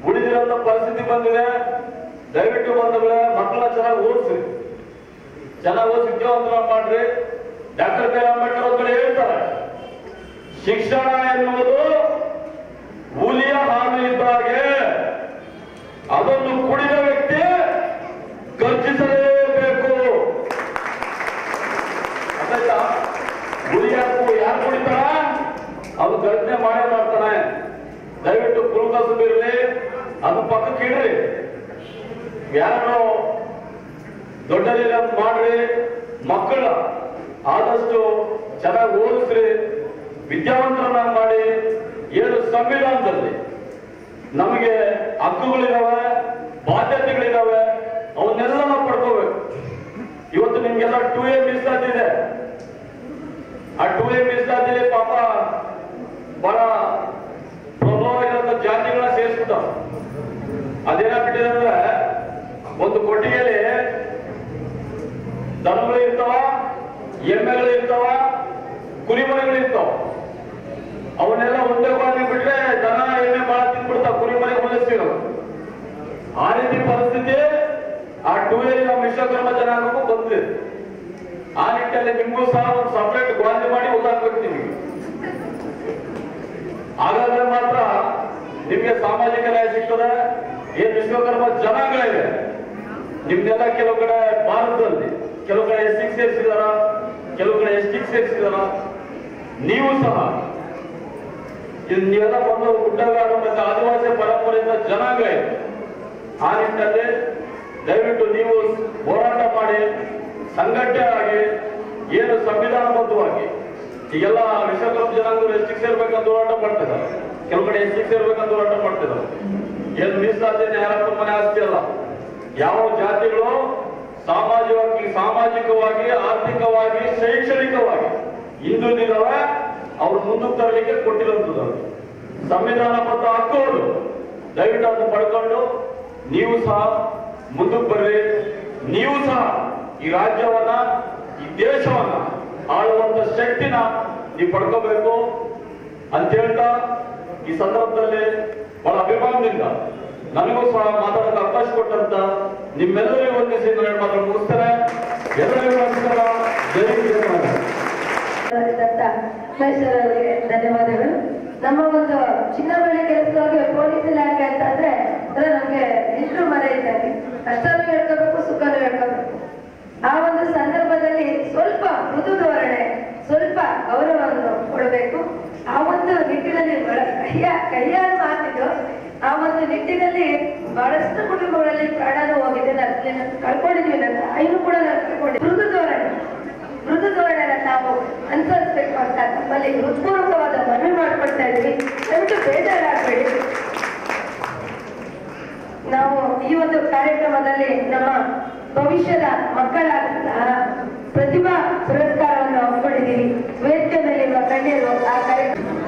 ಉಳಿದಿರೋಂಥ ಪರಿಸ್ಥಿತಿ ಬಂದಿದೆ. ದಯವಿಟ್ಟು ಬಂಧುಗಳೇ ಮಕ್ಕಳ ಚೆನ್ನಾಗಿ ಓದಿಸಿ ಚೆನ್ನಾಗಿ ಓದಿಸಿ ವಿದ್ಯಾವಂತರ ಮಾಡ್ರಿ. ಡಾಕ್ಟರ್ ಬಿ ಅಂಬೇಡ್ಕರ್ ಕಡೆ ಹೇಳ್ತಾರೆ, ಶಿಕ್ಷಣ ಎನ್ನುವುದು ಹುಲಿಯ ಹಾಲು ಇದ್ದಾಗೆ ಅದನ್ನು ಕುಡಿದ ವ್ಯಕ್ತಿ ಖರ್ಚಿಸಲೇಬೇಕು ಹುಲಿಯ ಹುಲಿ ಯಾರು ಕುಡಿತಾರ? ಅದು ಗರ್ಜನೆ ಮಾಡೇ ಮಾಡ್ತಾನೆ. ದಯವಿಟ್ಟು ಕುಲಕಸು ಇರಲಿ ಅದು ಪಕ್ಕಕ್ಕೆ ಇಡ್ರಿ. ಯಾರು ದೊಡ್ಡ ಮಾಡ್ರಿ. ಮಕ್ಕಳ ಆದಷ್ಟು ಚೆನ್ನಾಗಿ ಓದಿಸ್ರಿ ವಿದ್ಯಾವಂತರನ್ನ ಮಾಡಿ ಏನು ಸಂವಿಧಾನದಲ್ಲಿ ನಮಗೆ ಹಕ್ಕುಗಳಿದಾವೆ, ಬಾಧ್ಯತೆಗಳಿದಾವೆ ಅವನ್ನೆಲ್ಲ ನಾವು ಪಡ್ಕೋಬೇಕು. ಇವತ್ತು ನಿಮ್ಗೆಲ್ಲ ಟೂ ಎ ಮೀಸಲಾತಿದೆ ಆ ಟೂ ಎ ಮೀಸಲಾತಿಲಿ ಪಾಪ ಬಹಳ ಪ್ರಭಾವ ಇರೋಂಥ ಜಾತಿಗಳನ್ನ ಸೇರಿಸ್ಬಿಟ್ಟ ಅದೇನಾಗ್ಬಿಟ್ಟಿದೆ ಅಂದ್ರೆ ಒಂದು ಕೊಟ್ಟಿಗೆಯಲ್ಲಿ ದನಗಳು ಇರ್ತಾವ ಎಮ್ಮೆಗಳು ಇರ್ತಾವ, ಕುರಿಮರಿಗಳು ಇರ್ತಾವ. ಅವನ್ನೆಲ್ಲ ಒಂದೇ ಬಾರಿ ಬಿಟ್ರೆ ದನ, ಎಮ್ಮೆ ಬಹಳ ತಿನ್ಬಿಡ್ತಾವ, ಕುರಿಮರಿ ಉಳಿಸ್ತಿರೋ ಆ ರೀತಿ ಪರಿಸ್ಥಿತಿ ಆ ಟೂ ನಮ್ಮ ವಿಶ್ವಕರ್ಮ ಜನಾಂಗಕ್ಕೂ ಬಂದಿದೆ. ಆ ನಿಟ್ಟಿನಲ್ಲಿ ನಿಮಗೂ ಸಹ ಒಂದು ಸಪರೇಟ್ ಗ್ವಾಲಿ ಮಾಡಿ ಉದಾಹರಣೆ ನಿಮಗೆ. ಹಾಗಾದ್ರೆ ಮಾತ್ರ ನಿಮ್ಗೆ ಸಾಮಾಜಿಕ ನ್ಯಾಯ ಸಿಗ್ತದೆ, ಏನ್ ವಿಶ್ವಕರ್ಮ ಜನಾಂಗ ಇದೆ. ನಿಮ್ದೆಲ್ಲ ಕೆಲವು ಕಡೆ ಭಾರತದಲ್ಲಿ, ಕೆಲವು ಕಡೆ ಎಸ್ ಸಿಕ್ಸ್ ಸೇರಿಸಿದಾರ ಕೆಲವು ಕಡೆ ಎಸ್ ಟಿಗೆ ಸೇರಿಸಿದಾರ ನೀವು ಸಹ. ನೀವೆಲ್ಲ ಬಂದು ಗುಡ್ಡಗಾಡು ಮತ್ತೆ ಆದಿವಾಸಿ ಪರಂಪರೆಯಿಂದ ಜನಾಂಗ ಇದೆ ಆ ನಿಟ್ಟಿನಲ್ಲಿ ದಯವಿಟ್ಟು ನೀವು ಹೋರಾಟ ಮಾಡಿ ಸಂಘಟನೆ ಆಗಿ ಏನು ಸಂವಿಧಾನಬದ್ಧವಾಗಿ ಈಗೆಲ್ಲ ವಿಶ್ವಕರ್ಮ ಜನಾಂಗ ಎಷ್ಟಿಗೆ ಸೇರ್ಬೇಕಂತ ಹೋರಾಟ ಮಾಡ್ತಿದ್ದಾರೆ. ಕೆಲವು ಕಡೆ ಎಷ್ಟಿಗೆ ಸೇರ್ಬೇಕಂತ ಹೋರಾಟ ಮಾಡ್ತಿದ್ದಾರೆ. ಏನು ಮೀಸಲಾತಿ ಯಾರಪ್ಪ ಮನೆ ಆಸ್ತಿ ಅಲ್ಲ? ಯಾವ ಜಾತಿಗಳು ಸಾಮಾಜಿಕವಾಗಿ ಸಾಮಾಜಿಕವಾಗಿ, ಆರ್ಥಿಕವಾಗಿ, ಶೈಕ್ಷಣಿಕವಾಗಿ. ಹಿಂದುಳಿದಿದ್ದಾವೆ ಅವ್ರು ಮುಂದಕ್ಕೆ ತರಲಿಕ್ಕೆ ಕೊಟ್ಟಿರುವಂಥದ್ದು ಸಂವಿಧಾನಬದ್ಧ ಹಕ್ಕುಗಳು ದಯವಿಟ್ಟು ಅದನ್ನು ಪಡ್ಕೊಂಡು, ನೀವು ಸಹ ಮುಂದಕ್ಕೆ ಬರ್ರಿ. ನೀವು ಸಹ ಈ ರಾಜ್ಯವನ್ನ, ಈ ದೇಶವನ್ನ ಆಳುವಂತ ಶಕ್ತಿನ ನೀವು ಪಡ್ಕೋಬೇಕು. ಅಂತ ಹೇಳ್ತಾ ಈ ಸಂದರ್ಭದಲ್ಲಿ ಬಹಳ ಅಭಿಮಾನದಿಂದ ನನಗೂ ಸಹ ಮಾತಾಡೋಕೆ ಅವಕಾಶ ಕೊಟ್ಟಂತ ನಿಮ್ಮೆಲ್ಲರಿಗೂ ವಂದಿಸಿ ನನ್ನ ಮಾತ್ರ ಮುಗಿಸ್ತಾರೆ ಎಲ್ಲರಿಗೂ ನಮಸ್ಕಾರ. ಜೈ ಮಹೇಶ್ವರ ಅವರಿಗೆ ಧನ್ಯವಾದಗಳು. ನಮ್ಮ ಒಂದು ಚಿನ್ನಬಳ್ಳಿ ಕೆಲಸವಾಗಿ ಪೊಲೀಸ್ ಇಲಾಖೆ ಅಂತ ಅಂದ್ರೆ ಅಂದ್ರೆ ನಮ್ಗೆ ಇಷ್ಟು ಮರ ಇದ್ದಂಗೆ ಕಷ್ಟನೂ ಹೇಳ್ಕೋಬೇಕು, ಸುಖನೂ ಹೇಳ್ಕೋಬೇಕು. ಆ ಒಂದು ಸಂದರ್ಭದಲ್ಲಿ ಸ್ವಲ್ಪ ಮೃದು ಧೋರಣೆ, ಸ್ವಲ್ಪ ಗೌರವವನ್ನು ಕೊಡಬೇಕು. ಆ ಒಂದು ನಿಟ್ಟಿನಲ್ಲಿ ಕೈಯ ಕೈಯ ಮಾತಿದ್ದು ಆ ಒಂದು ನಿಟ್ಟಿನಲ್ಲಿ ಬಹಳಷ್ಟು ಕುಟುಂಬಗಳಲ್ಲಿ ಪ್ರಾಣನೂ ಹೋಗಿದೆ. ನಾನು ಕಳ್ಕೊಂಡಿದ್ವಿ. ನನ್ನ ತಾಯಿನೂ ಕೂಡ ನಾನು ಕಳ್ಕೊಂಡಿದ್ದೆ ಮೃದು ಧೋರಣೆ. ಮೃದು ಧೋರಣೆನ ನಾವು ಅನುಸರಿಸಬೇಕು ಅಂತ ನಮ್ಮಲ್ಲಿ ಹೃತ್ಪೂರ್ವಕವಾದ ಮನವಿ ಮಾಡ್ಕೊಳ್ತಾ ಇದ್ವಿ. ದಯವಿಟ್ಟು ಬೇಜಾರಾಗಬೇಡಿ. ನಾವು ಈ ಒಂದು ಕಾರ್ಯಕ್ರಮದಲ್ಲಿ ನಮ್ಮ ಭವಿಷ್ಯದ ಮಕ್ಕಳಾದಂತಹ ಪ್ರತಿಭಾ ಪುರಸ್ಕಾರವನ್ನು ಹಮ್ಮಿಕೊಂಡಿದ್ದೀವಿ ವೇದಿಕೆ ಮೇಲಿರುವ ಗಣ್ಯರು ಆ ಕಾರ್ಯಕ್ರಮ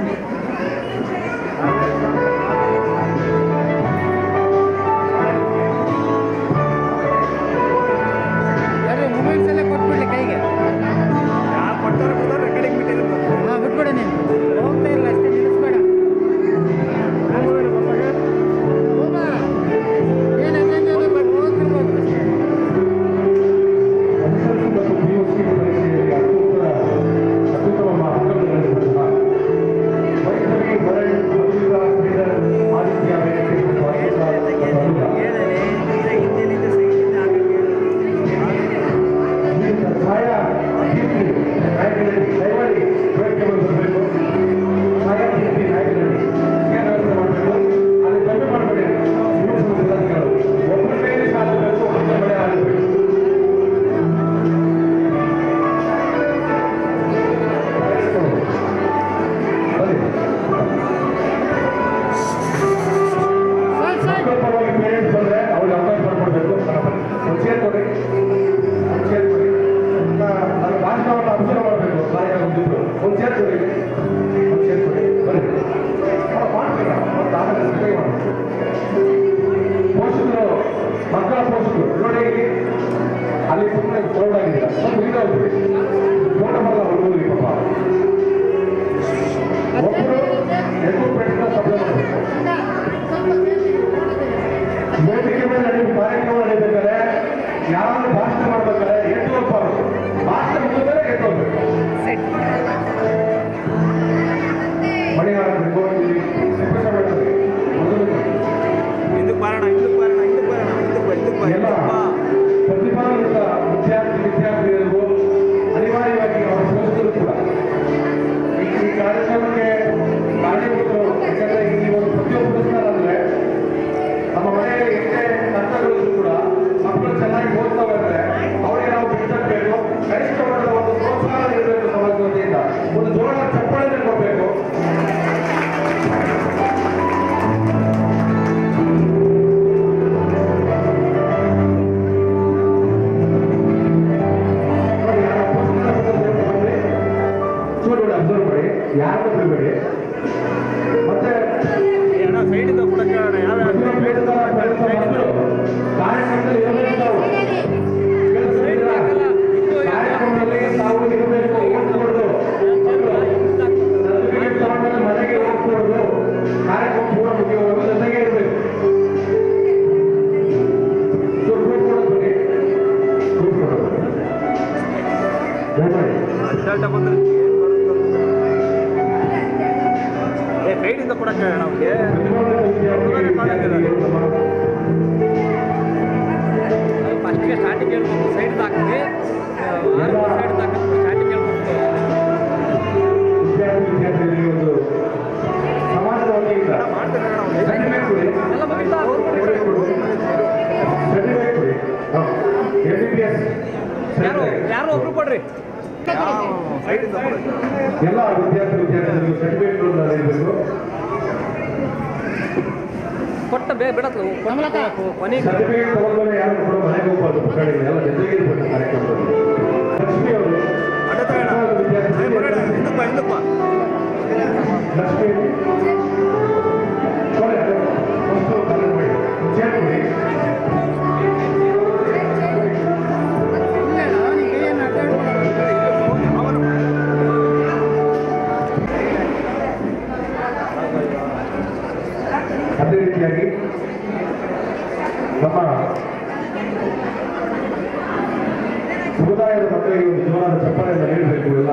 ಸಮುದಾಯದ ಮಕ್ಕಳಿಗೆ ಒಂದು ಜೀವನದ ಚಪ್ಪಲೆಯನ್ನು ನೀಡಬೇಕು ಎಲ್ಲ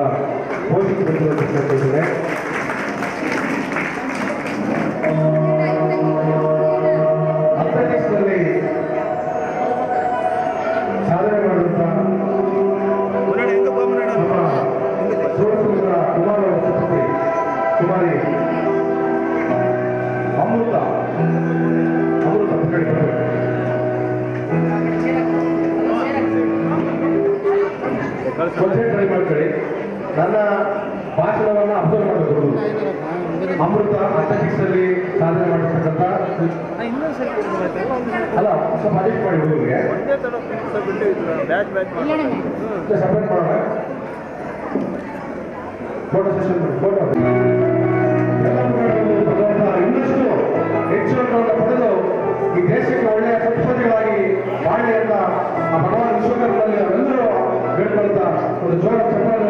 ಪೋಷಕರು ಅಲ್ಲ ಸ್ವಲ್ಪ ಅಡಿಟ್ ಮಾಡಿ ಒಂದೇ ಥರ ಬ್ಯಾಚ್ ಬ್ಯಾಚ್ ಮಾಡಿ ಸಪ್ರೇಟ್ ಮಾಡೋಣ. ಫೋಟೋ ಸೆಷನ್ ಫೋಟೋ ಇನ್ನಷ್ಟು ಹೆಚ್ಚಿನ ಪಡೆದು ಈ ದೇಶಕ್ಕೆ ಒಳ್ಳೆಯ ಸಂಸ್ಕೃತಿಗಳಾಗಿ ಬಾಳಿ ಅಂತ ಆ ಭಗವಾನ್ ವಿಶ್ವಕರ್ಮಲ್ಲಿ ಅವರೆಲ್ಲರೂ ಬೇಡ್ಕೊಳ್ತಾ ಒಂದು ಜೋರ ಚಪ್ಪಾಳೆ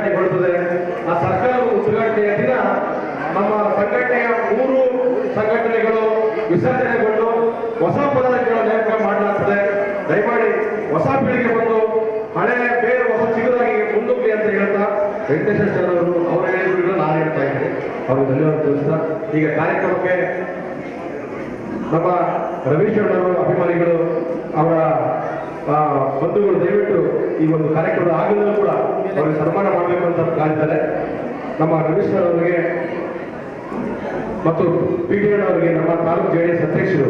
ಉದ್ಘಾಟನೆಗೊಳ್ಳುತ್ತದೆ. ಆ ಸರ್ಕಲ್ ಉದ್ಘಾಟನೆಯ ದಿನ ನಮ್ಮ ಸಂಘಟನೆಯ ಮೂರು ಸಂಘಟನೆಗಳು ವಿಸರ್ಜನೆಗೊಂಡು ಹೊಸ ಪದಗಳ ನೇಮಕ ಮಾಡಲಾಗ್ತದೆ. ದಯಮಾಡಿ ಹೊಸ ಪೀಳಿಗೆ ಬಂದು ಹಳೆ, ಬೇರೆ ಹೊಸ ಚಿಗುರಾಗಿ ಮುಂದೋಗ್ಲಿ ಅಂತ ಹೇಳ್ತಾ ವೆಂಕಟೇಶ್ವರ ಅವರು ಅವರ ಹೇಳಿದ್ರು ನಾನು ಹೇಳ್ತಾ ಇದ್ದೀನಿ. ಅವ್ರಿಗೆ ಧನ್ಯವಾದ ತಿಳಿಸ್ತಾ, ಈಗ ಕಾರ್ಯಕ್ರಮಕ್ಕೆ ನಮ್ಮ ರವೀಶ್ವರ ಅವರು ಅಭಿಮಾನಿಗಳು ಅವರ ಬಂಧುಗಳು ದಯವಿಟ್ಟು ಈ ಒಂದು ಕಾರ್ಯಕ್ರಮದ ಆಗಲೂ ಕೂಡ ಅವರಿಗೆ ಸನ್ಮಾನ ಮಾಡಬೇಕು ಅಂತ ಕಾಣ್ತಾರೆ ನಮ್ಮ ರವೀಶ್ವರ್ ಅವರಿಗೆ ಮತ್ತು ಪಿ ಟಿ ಅವರಿಗೆ ನಮ್ಮ ತಾಲೂಕು ಜೆ ಡಿ ಎಸ್ ಅಧ್ಯಕ್ಷರು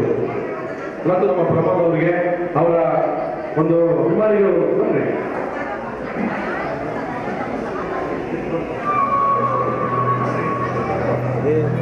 ಮತ್ತು ನಮ್ಮ ಪ್ರಮೋದ್ ಅವರಿಗೆ ಅವರ ಒಂದು ಅಭಿಮಾನಿಗಳು ಬನ್ನಿ. ಏನೋ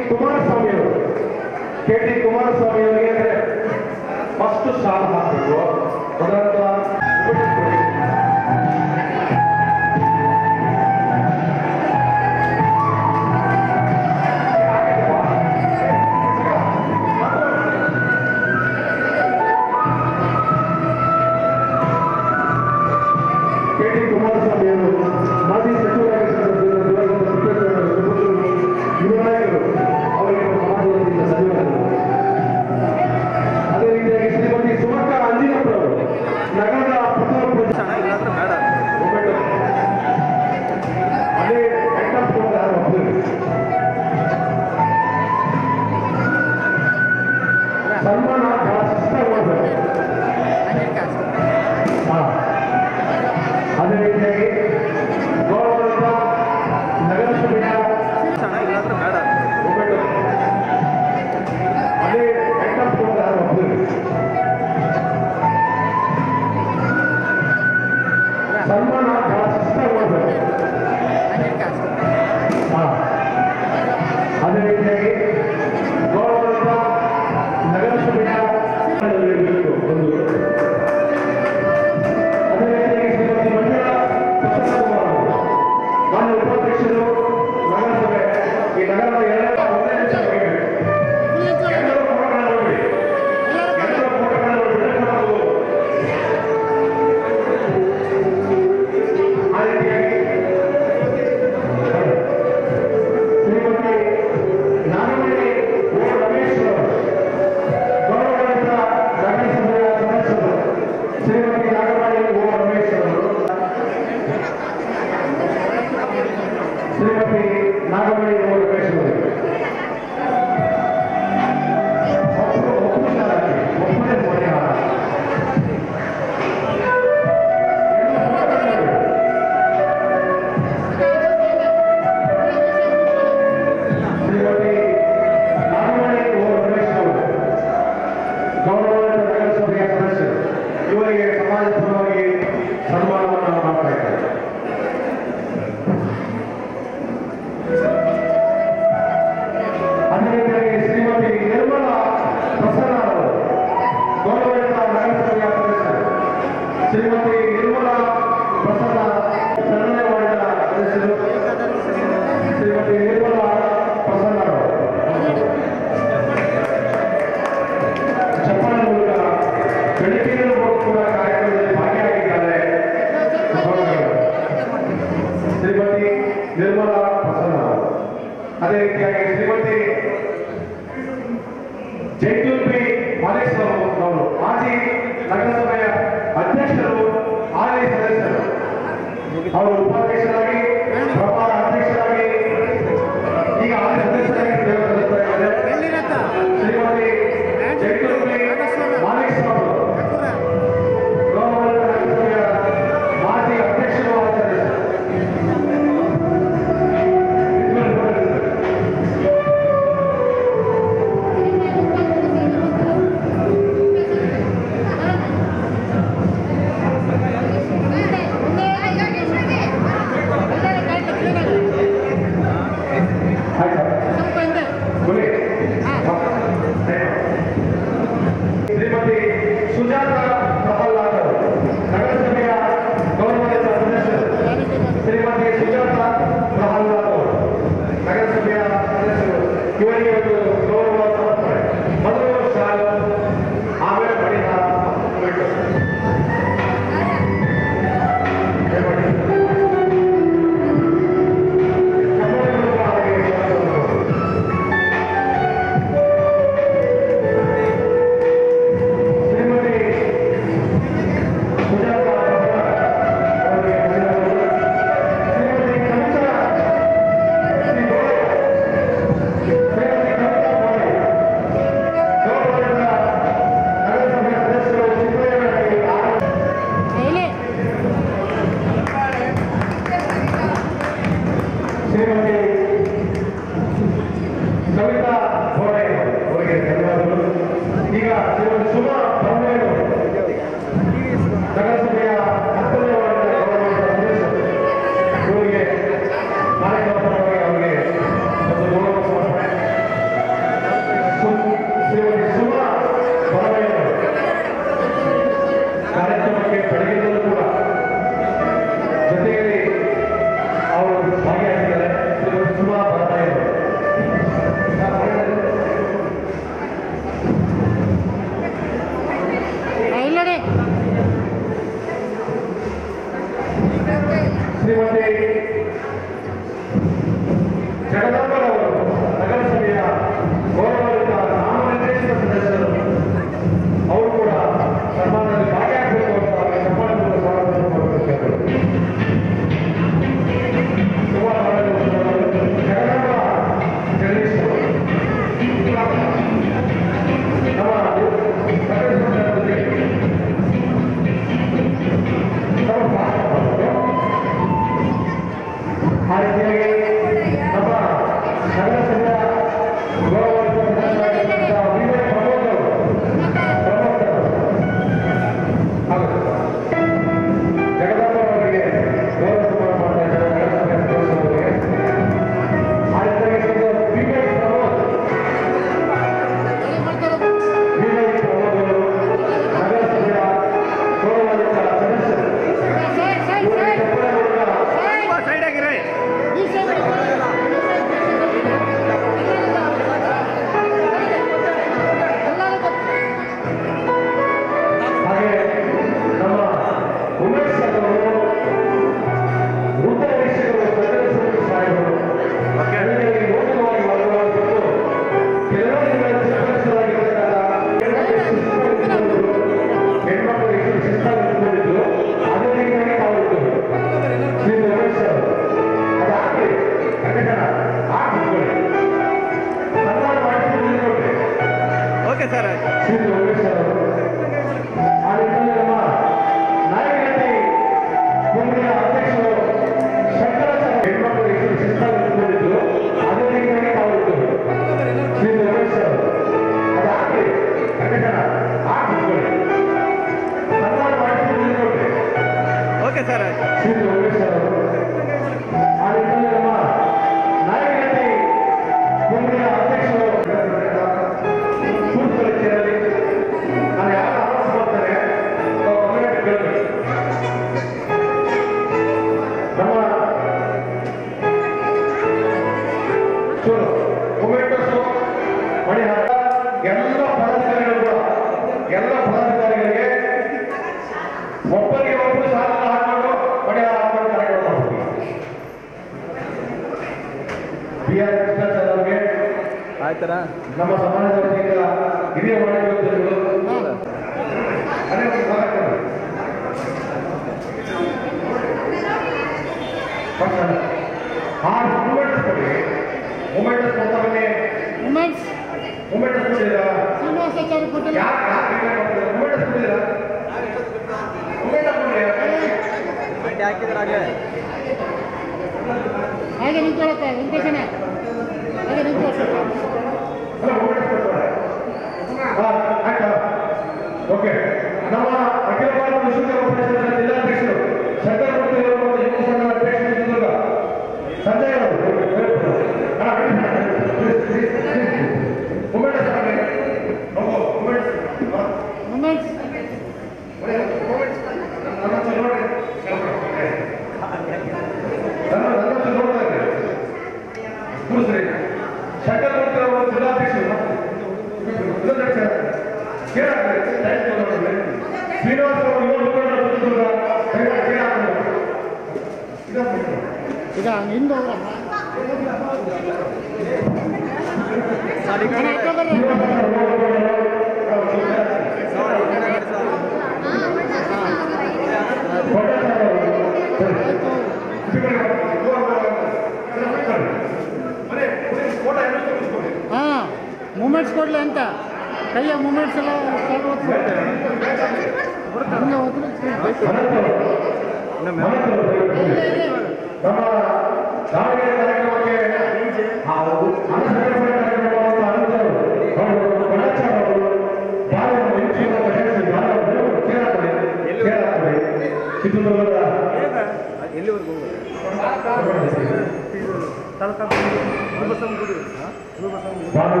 ಬಾಲು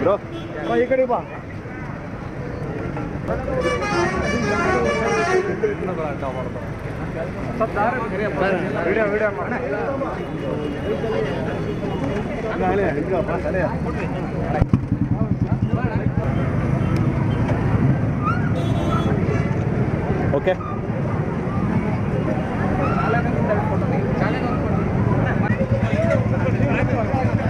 ಬ್ರೋ ಈ ಕಡೆ ಬಾ ವಿಡಿಯೋ ವಿಡಿಯೋ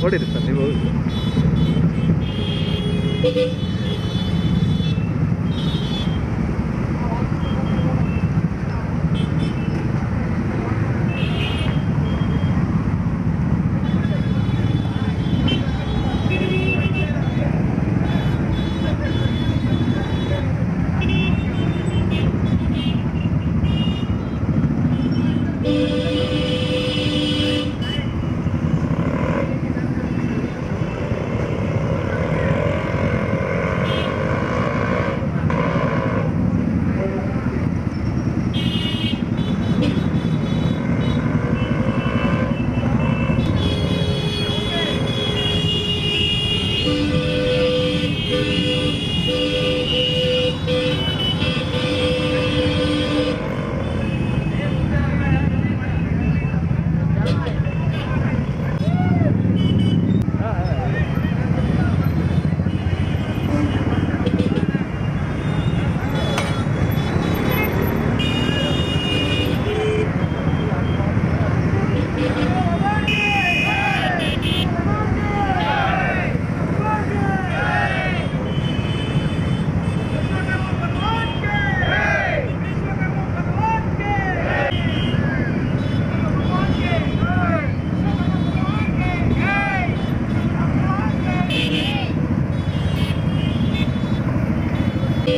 ಅವ್ರು ಹಾಂ ಹೊಡೀರಿ ಸರ್ ನೀವು